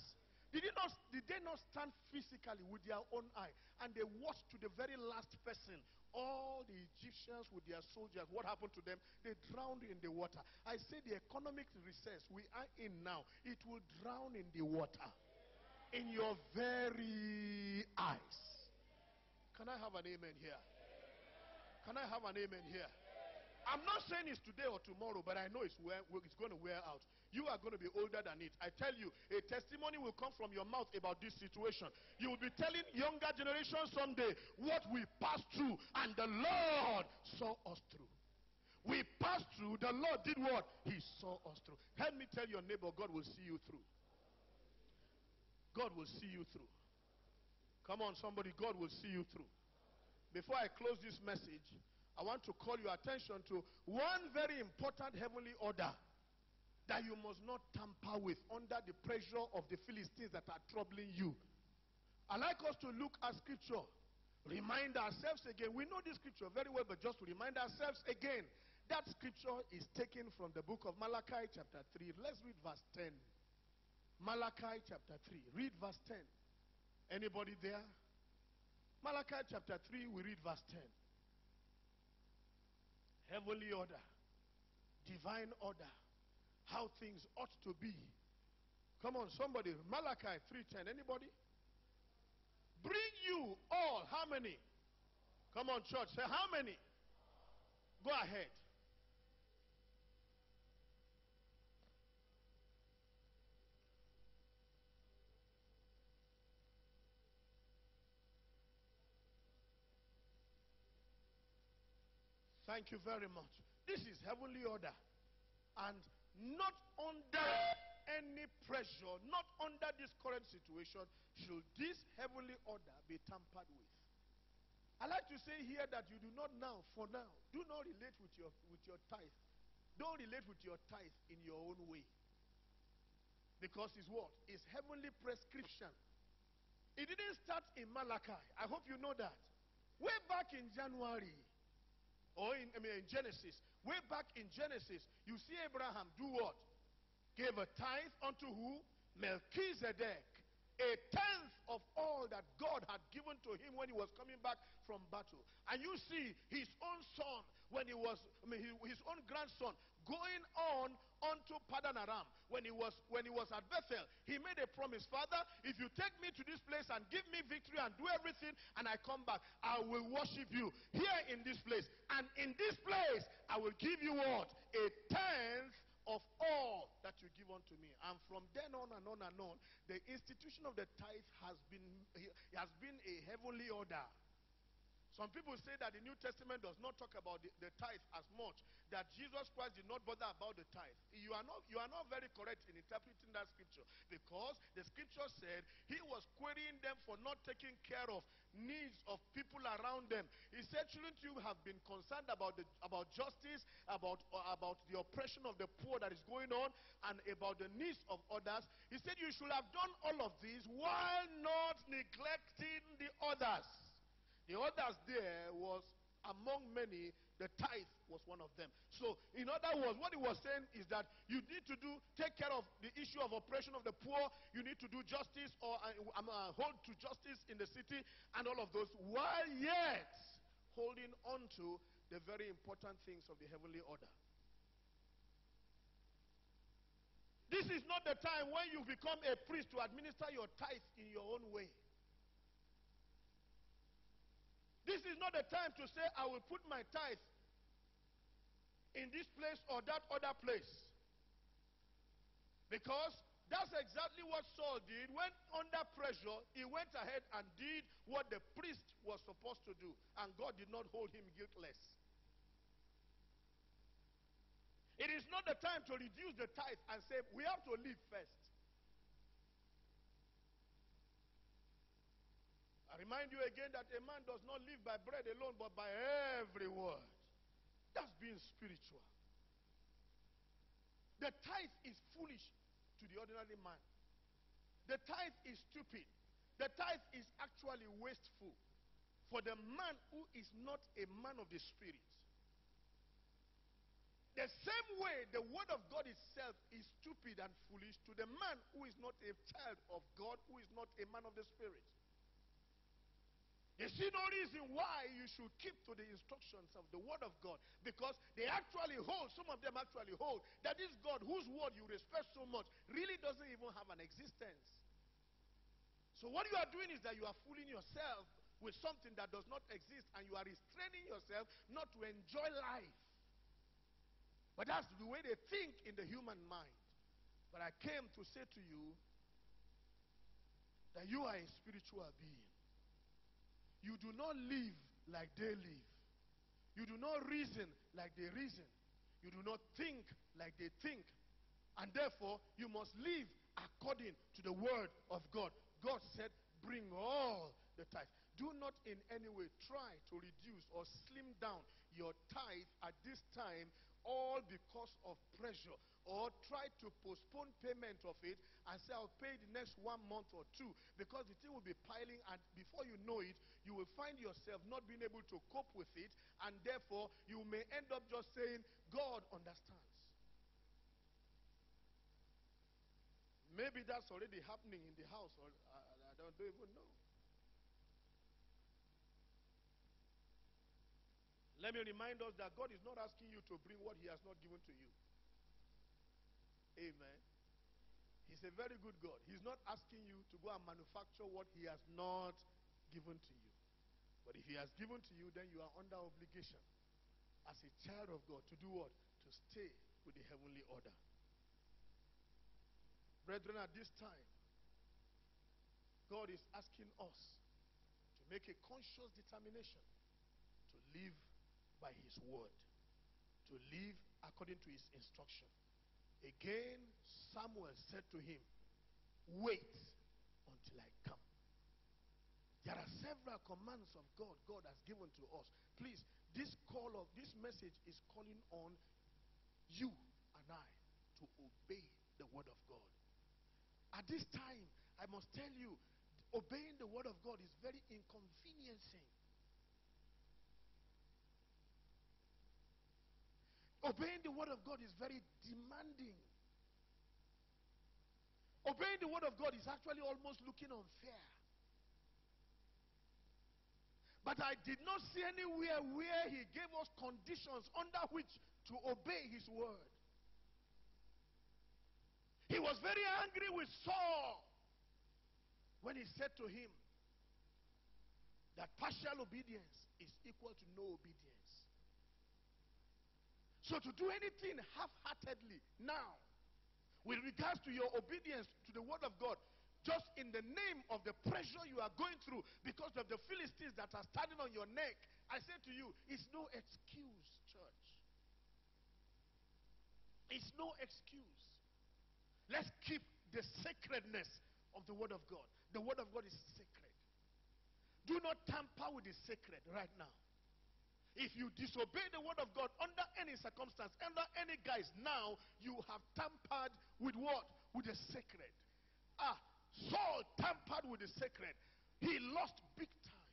Did, it not, did they not stand physically with their own eye and they watched to the very last person all the Egyptians with their soldiers, what happened to them? They drowned in the water. I say the economic recess we are in now, it will drown in the water. In your very eyes. Can I have an amen here? Can I have an amen here? I'm not saying it's today or tomorrow, but I know it's, where, it's going to wear out. You are going to be older than it. I tell you, a testimony will come from your mouth about this situation. You will be telling younger generations someday what we passed through, and the Lord saw us through. We passed through, the Lord did what? He saw us through. Help me tell your neighbor, God will see you through. God will see you through. Come on, somebody, God will see you through. Before I close this message, I want to call your attention to one very important heavenly order that you must not tamper with under the pressure of the Philistines that are troubling you. I like us to look at scripture, remind ourselves again. We know this scripture very well, but just to remind ourselves again, that scripture is taken from the book of Malachi, chapter 3. Let's read verse 10. Malachi, chapter 3. Read verse 10. Anybody there? Malachi, chapter 3, we read verse 10 heavenly order, divine order, how things ought to be. Come on, somebody. Malachi 3:10. Anybody? Bring you all. How many? Come on, church. Say how many? Go ahead. Thank you very much. This is heavenly order. And not under any pressure, not under this current situation, should this heavenly order be tampered with. I like to say here that you do not now, for now, do not relate with your, with your tithe. Don't relate with your tithe in your own way. Because it's what? It's heavenly prescription. It didn't start in Malachi. I hope you know that. Way back in January, or in, I mean, in Genesis, way back in Genesis, you see Abraham do what? Gave a tithe unto who? Melchizedek. A tenth of all that God had given to him when he was coming back from battle. And you see his own son, when he was, I mean, his own grandson, going on unto Padan Aram when he was when he was at Bethel. He made a promise, Father, if you take me to this place and give me victory and do everything, and I come back, I will worship you here in this place. And in this place, I will give you what? A tenth of all that you give unto me. And from then on and on and on, the institution of the tithe has been has been a heavenly order. Some people say that the New Testament does not talk about the, the, tithe as much, that Jesus Christ did not bother about the tithe. You are, not, you are not very correct in interpreting that scripture because the scripture said he was querying them for not taking care of needs of people around them. He said, Shouldn't you have been concerned about, the, about justice, about, about the oppression of the poor that is going on, and about the needs of others? He said, You should have done all of these while not neglecting the others. The others there was among many, the tithe was one of them. So, in other words, what he was saying is that you need to do take care of the issue of oppression of the poor. You need to do justice or uh, uh, hold to justice in the city and all of those, while yet holding on to the very important things of the heavenly order. This is not the time when you become a priest to administer your tithe in your own way. This is not the time to say, I will put my tithe in this place or that other place. Because that's exactly what Saul did. When under pressure, he went ahead and did what the priest was supposed to do. And God did not hold him guiltless. It is not the time to reduce the tithe and say, we have to live first. Remind you again that a man does not live by bread alone, but by every word. That's being spiritual. The tithe is foolish to the ordinary man. The tithe is stupid. The tithe is actually wasteful for the man who is not a man of the spirit. The same way the word of God itself is stupid and foolish to the man who is not a child of God, who is not a man of the spirit. You see no reason why you should keep to the instructions of the Word of God because they actually hold, some of them actually hold, that this God whose word you respect so much really doesn't even have an existence. So, what you are doing is that you are fooling yourself with something that does not exist and you are restraining yourself not to enjoy life. But that's the way they think in the human mind. But I came to say to you that you are a spiritual being. You do not live like they live. You do not reason like they reason. You do not think like they think. And therefore, you must live according to the word of God. God said, Bring all the tithe. Do not in any way try to reduce or slim down your tithe at this time all because of pressure or try to postpone payment of it and say I'll pay the next one month or two because the thing will be piling and before you know it you will find yourself not being able to cope with it and therefore you may end up just saying God understands. Maybe that's already happening in the house or I, I don't even know Let me remind us that God is not asking you to bring what He has not given to you. Amen. He's a very good God. He's not asking you to go and manufacture what He has not given to you. But if He has given to you, then you are under obligation as a child of God to do what? To stay with the heavenly order. Brethren, at this time, God is asking us to make a conscious determination to live by his word, to live according to his instruction. Again, Samuel said to him, Wait until I come. There are several commands of God God has given to us. Please, this call of this message is calling on you and I to obey the word of God. At this time, I must tell you, obeying the word of God is very inconveniencing. Obeying the word of God is very demanding. Obeying the word of God is actually almost looking unfair. But I did not see anywhere where he gave us conditions under which to obey his word. He was very angry with Saul when he said to him that partial obedience is equal to no obedience. So to do anything half-heartedly now, with regards to your obedience to the word of God, just in the name of the pressure you are going through because of the Philistines that are standing on your neck, I say to you, it's no excuse, church. It's no excuse. Let's keep the sacredness of the Word of God. The Word of God is sacred. Do not tamper with the sacred right now. If you disobey the word of God under any circumstance, under any guise, now you have tampered with what? With the sacred. Ah, Saul tampered with the sacred. He lost big time.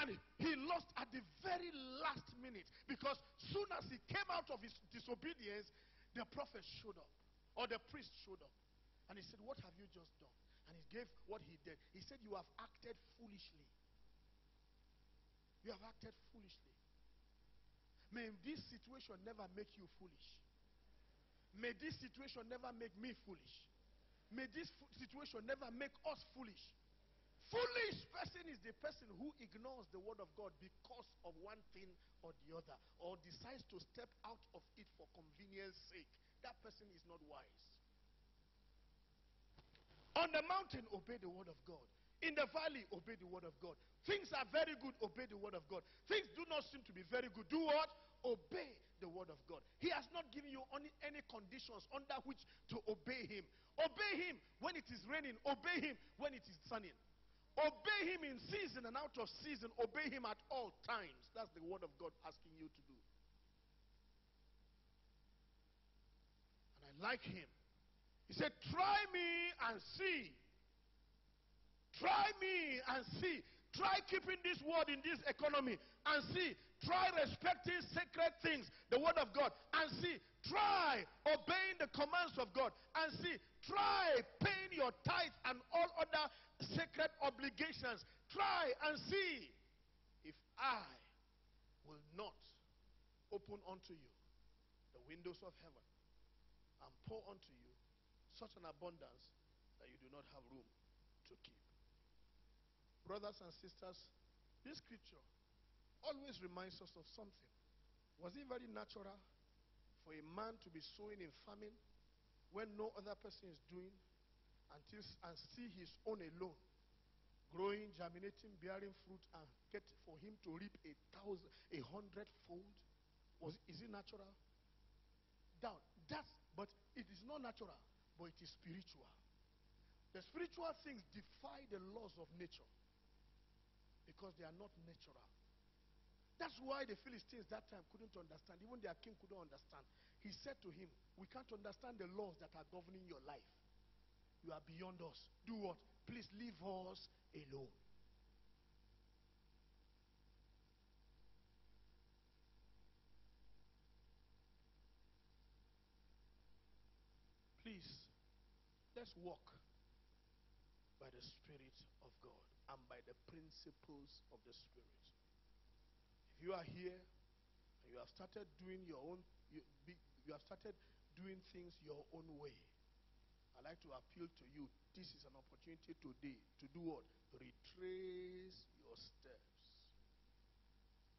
And he lost at the very last minute because soon as he came out of his disobedience, the prophet showed up or the priest showed up. And he said, What have you just done? And he gave what he did. He said, You have acted foolishly. You have acted foolishly. May this situation never make you foolish. May this situation never make me foolish. May this situation never make us foolish. Foolish person is the person who ignores the word of God because of one thing or the other, or decides to step out of it for convenience sake. That person is not wise. On the mountain, obey the word of God. In the valley, obey the word of God. Things are very good, obey the word of God. Things do not seem to be very good. Do what? obey the word of God. He has not given you any, conditions under which to obey him. Obey him when it is raining, obey him when it is sunny. Obey him in season and out of season. Obey him at all times. That's the word of God asking you to do. And I like him. He said, Try me and see. Try me and see. Try keeping this word in this economy and see. Try respecting sacred things, the word of God, and see. Try obeying the commands of God and see. Try paying your tithe and all other sacred obligations. Try and see if I will not open unto you the windows of heaven and pour unto you such an abundance that you do not have room to keep. Brothers and sisters, this scripture always reminds us of something. Was it very natural for a man to be sowing in famine when no other person is doing until and see his own alone growing, germinating, bearing fruit, and get for him to reap a thousand, a hundredfold? Was is it natural? Down. That's but it is not natural, but it is spiritual. The spiritual things defy the laws of nature because they are not natural. That's why the Philistines that time couldn't understand. Even their king couldn't understand. He said to him, We can't understand the laws that are governing your life. You are beyond us. Do what? Please leave us alone. Please, let's walk by the Spirit of God and by the principles of the Spirit. If you are here and you have started doing your own, you, you have started doing things your own way, I'd like to appeal to you. This is an opportunity today to do what? Retrace your steps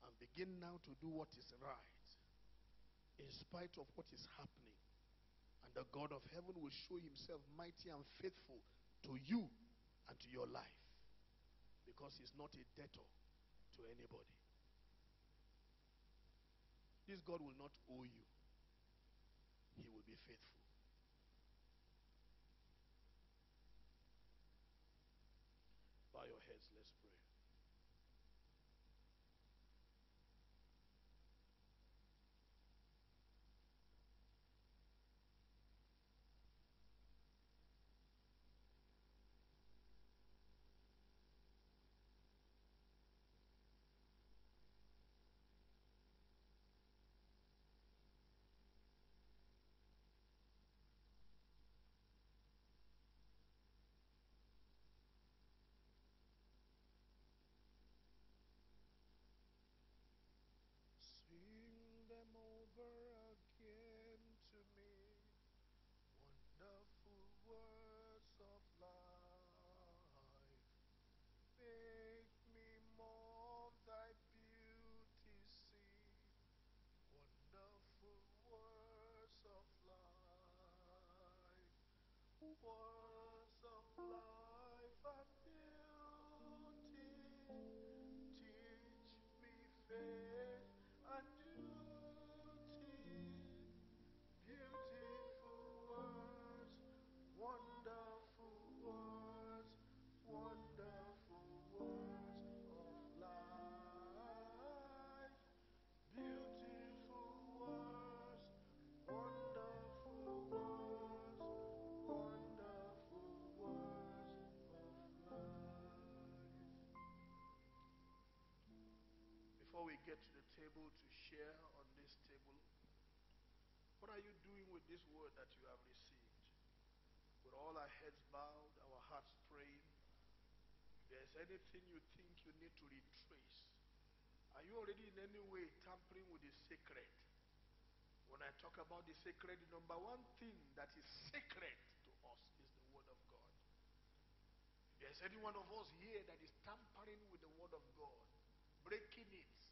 and begin now to do what is right in spite of what is happening. And the God of heaven will show himself mighty and faithful to you and to your life because he's not a debtor to anybody. This God will not owe you, he will be faithful. Words Before we get to the table to share on this table, what are you doing with this word that you have received? With all our heads bowed, our hearts praying, if there's anything you think you need to retrace, are you already in any way tampering with the sacred? When I talk about the sacred, the number one thing that is sacred to us is the word of God. If there's any one of us here that is tampering with the word of God, breaking it,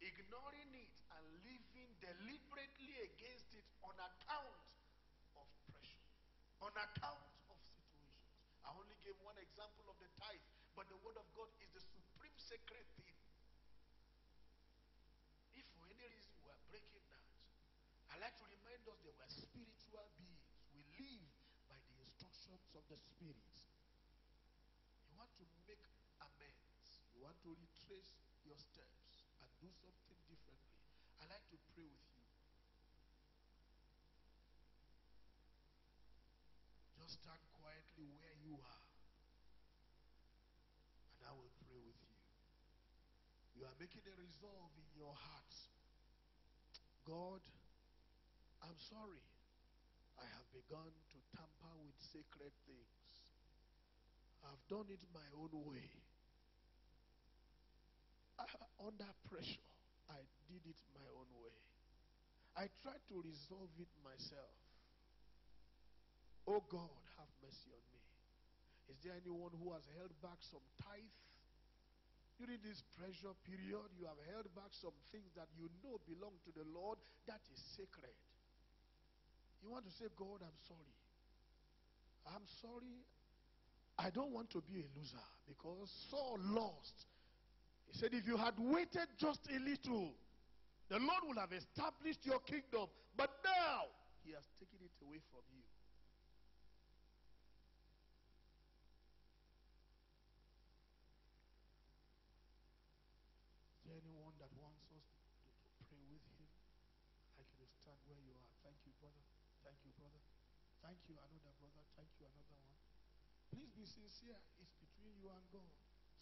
ignoring it, and living deliberately against it on account of pressure, on account of situations. I only gave one example of the tithe, but the word of God is the supreme sacred thing. If for any reason we are breaking that, I like to remind us that we are spiritual beings. We live by the instructions of the Spirit. You want to make amends. You want to retrace your steps do something differently. I like to pray with you. Just stand quietly where you are. And I will pray with you. You are making a resolve in your heart. God, I'm sorry. I have begun to tamper with sacred things. I've done it my own way. I, under pressure, I did it my own way. I tried to resolve it myself. Oh God, have mercy on me. Is there anyone who has held back some tithe? During this pressure period, you have held back some things that you know belong to the Lord that is sacred. You want to say, God, I'm sorry. I'm sorry. I don't want to be a loser because Saul lost. He said, if you had waited just a little, the Lord would have established your kingdom. But now, he has taken it away from you. Is there anyone that wants us to, to pray with him? I'd like stand where you are. Thank you, brother. Thank you, brother. Thank you, another brother. Thank you, another one. Please be sincere. It's between you and God.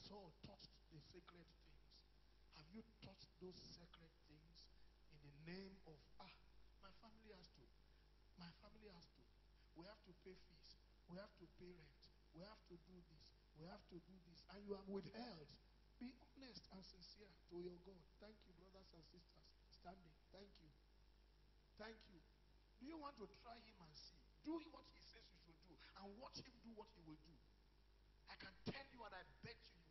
Saul touched the sacred things. Have you touched those sacred things in the name of, ah, my family has to. My family has to. We have to pay fees. We have to pay rent. We have to do this. We have to do this. And you are withheld. Be honest and sincere to your God. Thank you, brothers and sisters. Standing. Thank you. Thank you. Do you want to try him and see? Do what he says you should do and watch him do what he will do. I can tell you and I bet you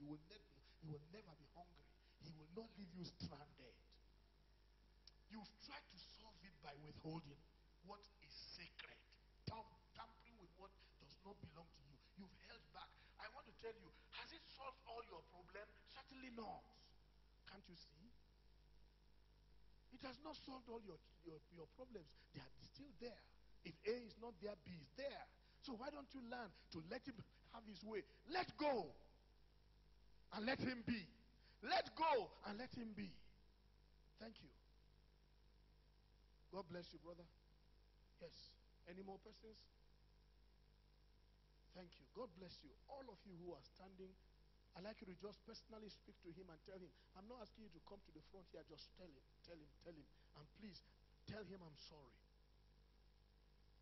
you will never. You will never be hungry. He will not leave you stranded. You've tried to solve it by withholding what is sacred, tampering with what does not belong to you. You've held back. I want to tell you, has it solved all your problems? Certainly not. Can't you see? It has not solved all your, your, your problems. They are still there. If A is not there, B is there. So why don't you learn to let him have his way? Let go and let him be. Let go and let him be. Thank you. God bless you, brother. Yes. Any more persons? Thank you. God bless you. All of you who are standing, I'd like you to just personally speak to him and tell him. I'm not asking you to come to the front here. Just tell him, tell him, tell him. And please, tell him I'm sorry.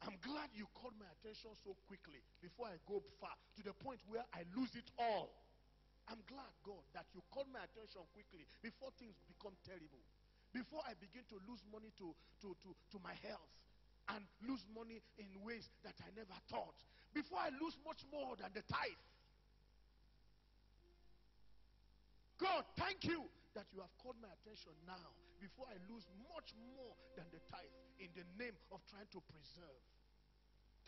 I'm glad you called my attention so quickly before I go far to the point where I lose it all. I'm glad, God, that you called my attention quickly before things become terrible. Before I begin to lose money to, to, to, to my health and lose money in ways that I never thought. Before I lose much more than the tithe. God, thank you that you have called my attention now before I lose much more than the tithe in the name of trying to preserve.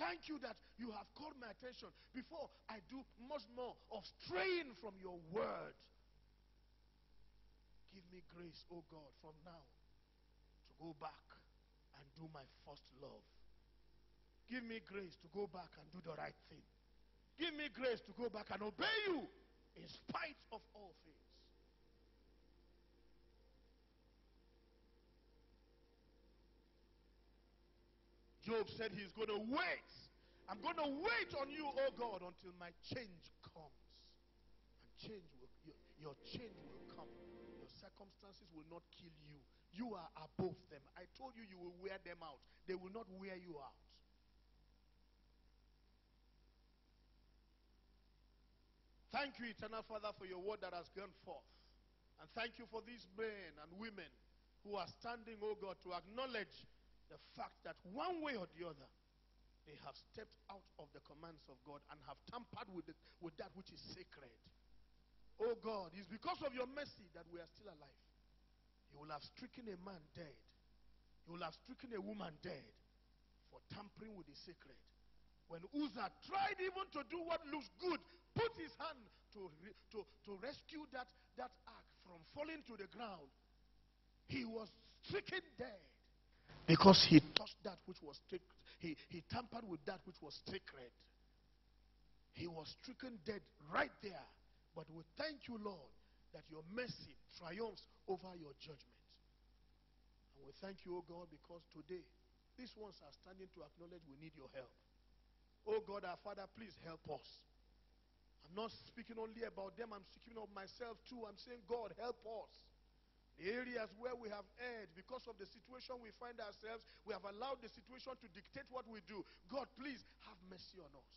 Thank you that you have called my attention before I do much more of straying from your word. Give me grace, oh God, from now to go back and do my first love. Give me grace to go back and do the right thing. Give me grace to go back and obey you in spite of all things. Job said he's going to wait. I'm going to wait on you, oh God, until my change comes. And change will, your, your change will come. Your circumstances will not kill you. You are above them. I told you you will wear them out. They will not wear you out. Thank you, Eternal Father, for your word that has gone forth. And thank you for these men and women who are standing, oh God, to acknowledge the fact that one way or the other, they have stepped out of the commands of God and have tampered with, with that which is sacred. Oh God, it's because of your mercy that we are still alive. You will have stricken a man dead. You will have stricken a woman dead for tampering with the sacred. When Uzzah tried even to do what looks good, put his hand to, to, to rescue that, that ark from falling to the ground, he was stricken dead. Because he touched that which was sacred. He, he tampered with that which was sacred. He was stricken dead right there. But we thank you, Lord, that your mercy triumphs over your judgment. And we thank you, O God, because today these ones are standing to acknowledge we need your help. Oh God, our Father, please help us. I'm not speaking only about them, I'm speaking of myself too. I'm saying, God, help us. Areas where we have erred because of the situation we find ourselves, we have allowed the situation to dictate what we do. God, please have mercy on us.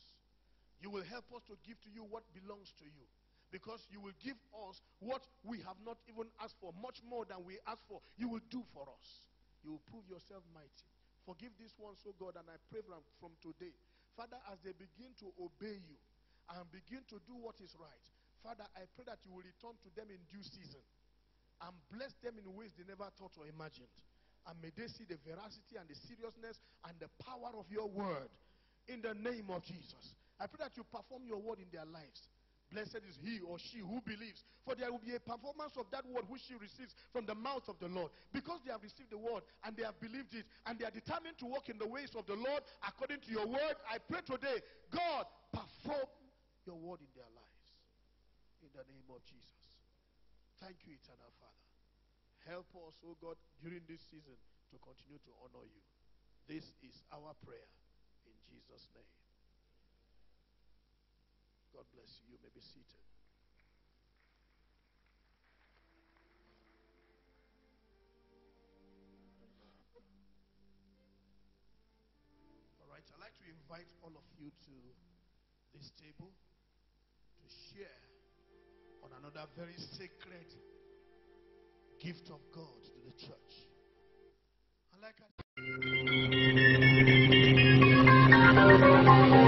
You will help us to give to you what belongs to you. Because you will give us what we have not even asked for, much more than we asked for. You will do for us. You will prove yourself mighty. Forgive this ones, oh God, and I pray from, from today. Father, as they begin to obey you and begin to do what is right, Father, I pray that you will return to them in due season and bless them in ways they never thought or imagined. And may they see the veracity and the seriousness and the power of your word in the name of Jesus. I pray that you perform your word in their lives. Blessed is he or she who believes, for there will be a performance of that word which she receives from the mouth of the Lord. Because they have received the word and they have believed it and they are determined to walk in the ways of the Lord according to your word, I pray today, God, perform your word in their lives. In the name of Jesus. Thank you, eternal Father. Help us, oh God, during this season to continue to honor you. This is our prayer in Jesus' name. God bless you. You may be seated. All right, I'd like to invite all of you to this table to share on another very sacred gift of God to the church. And like I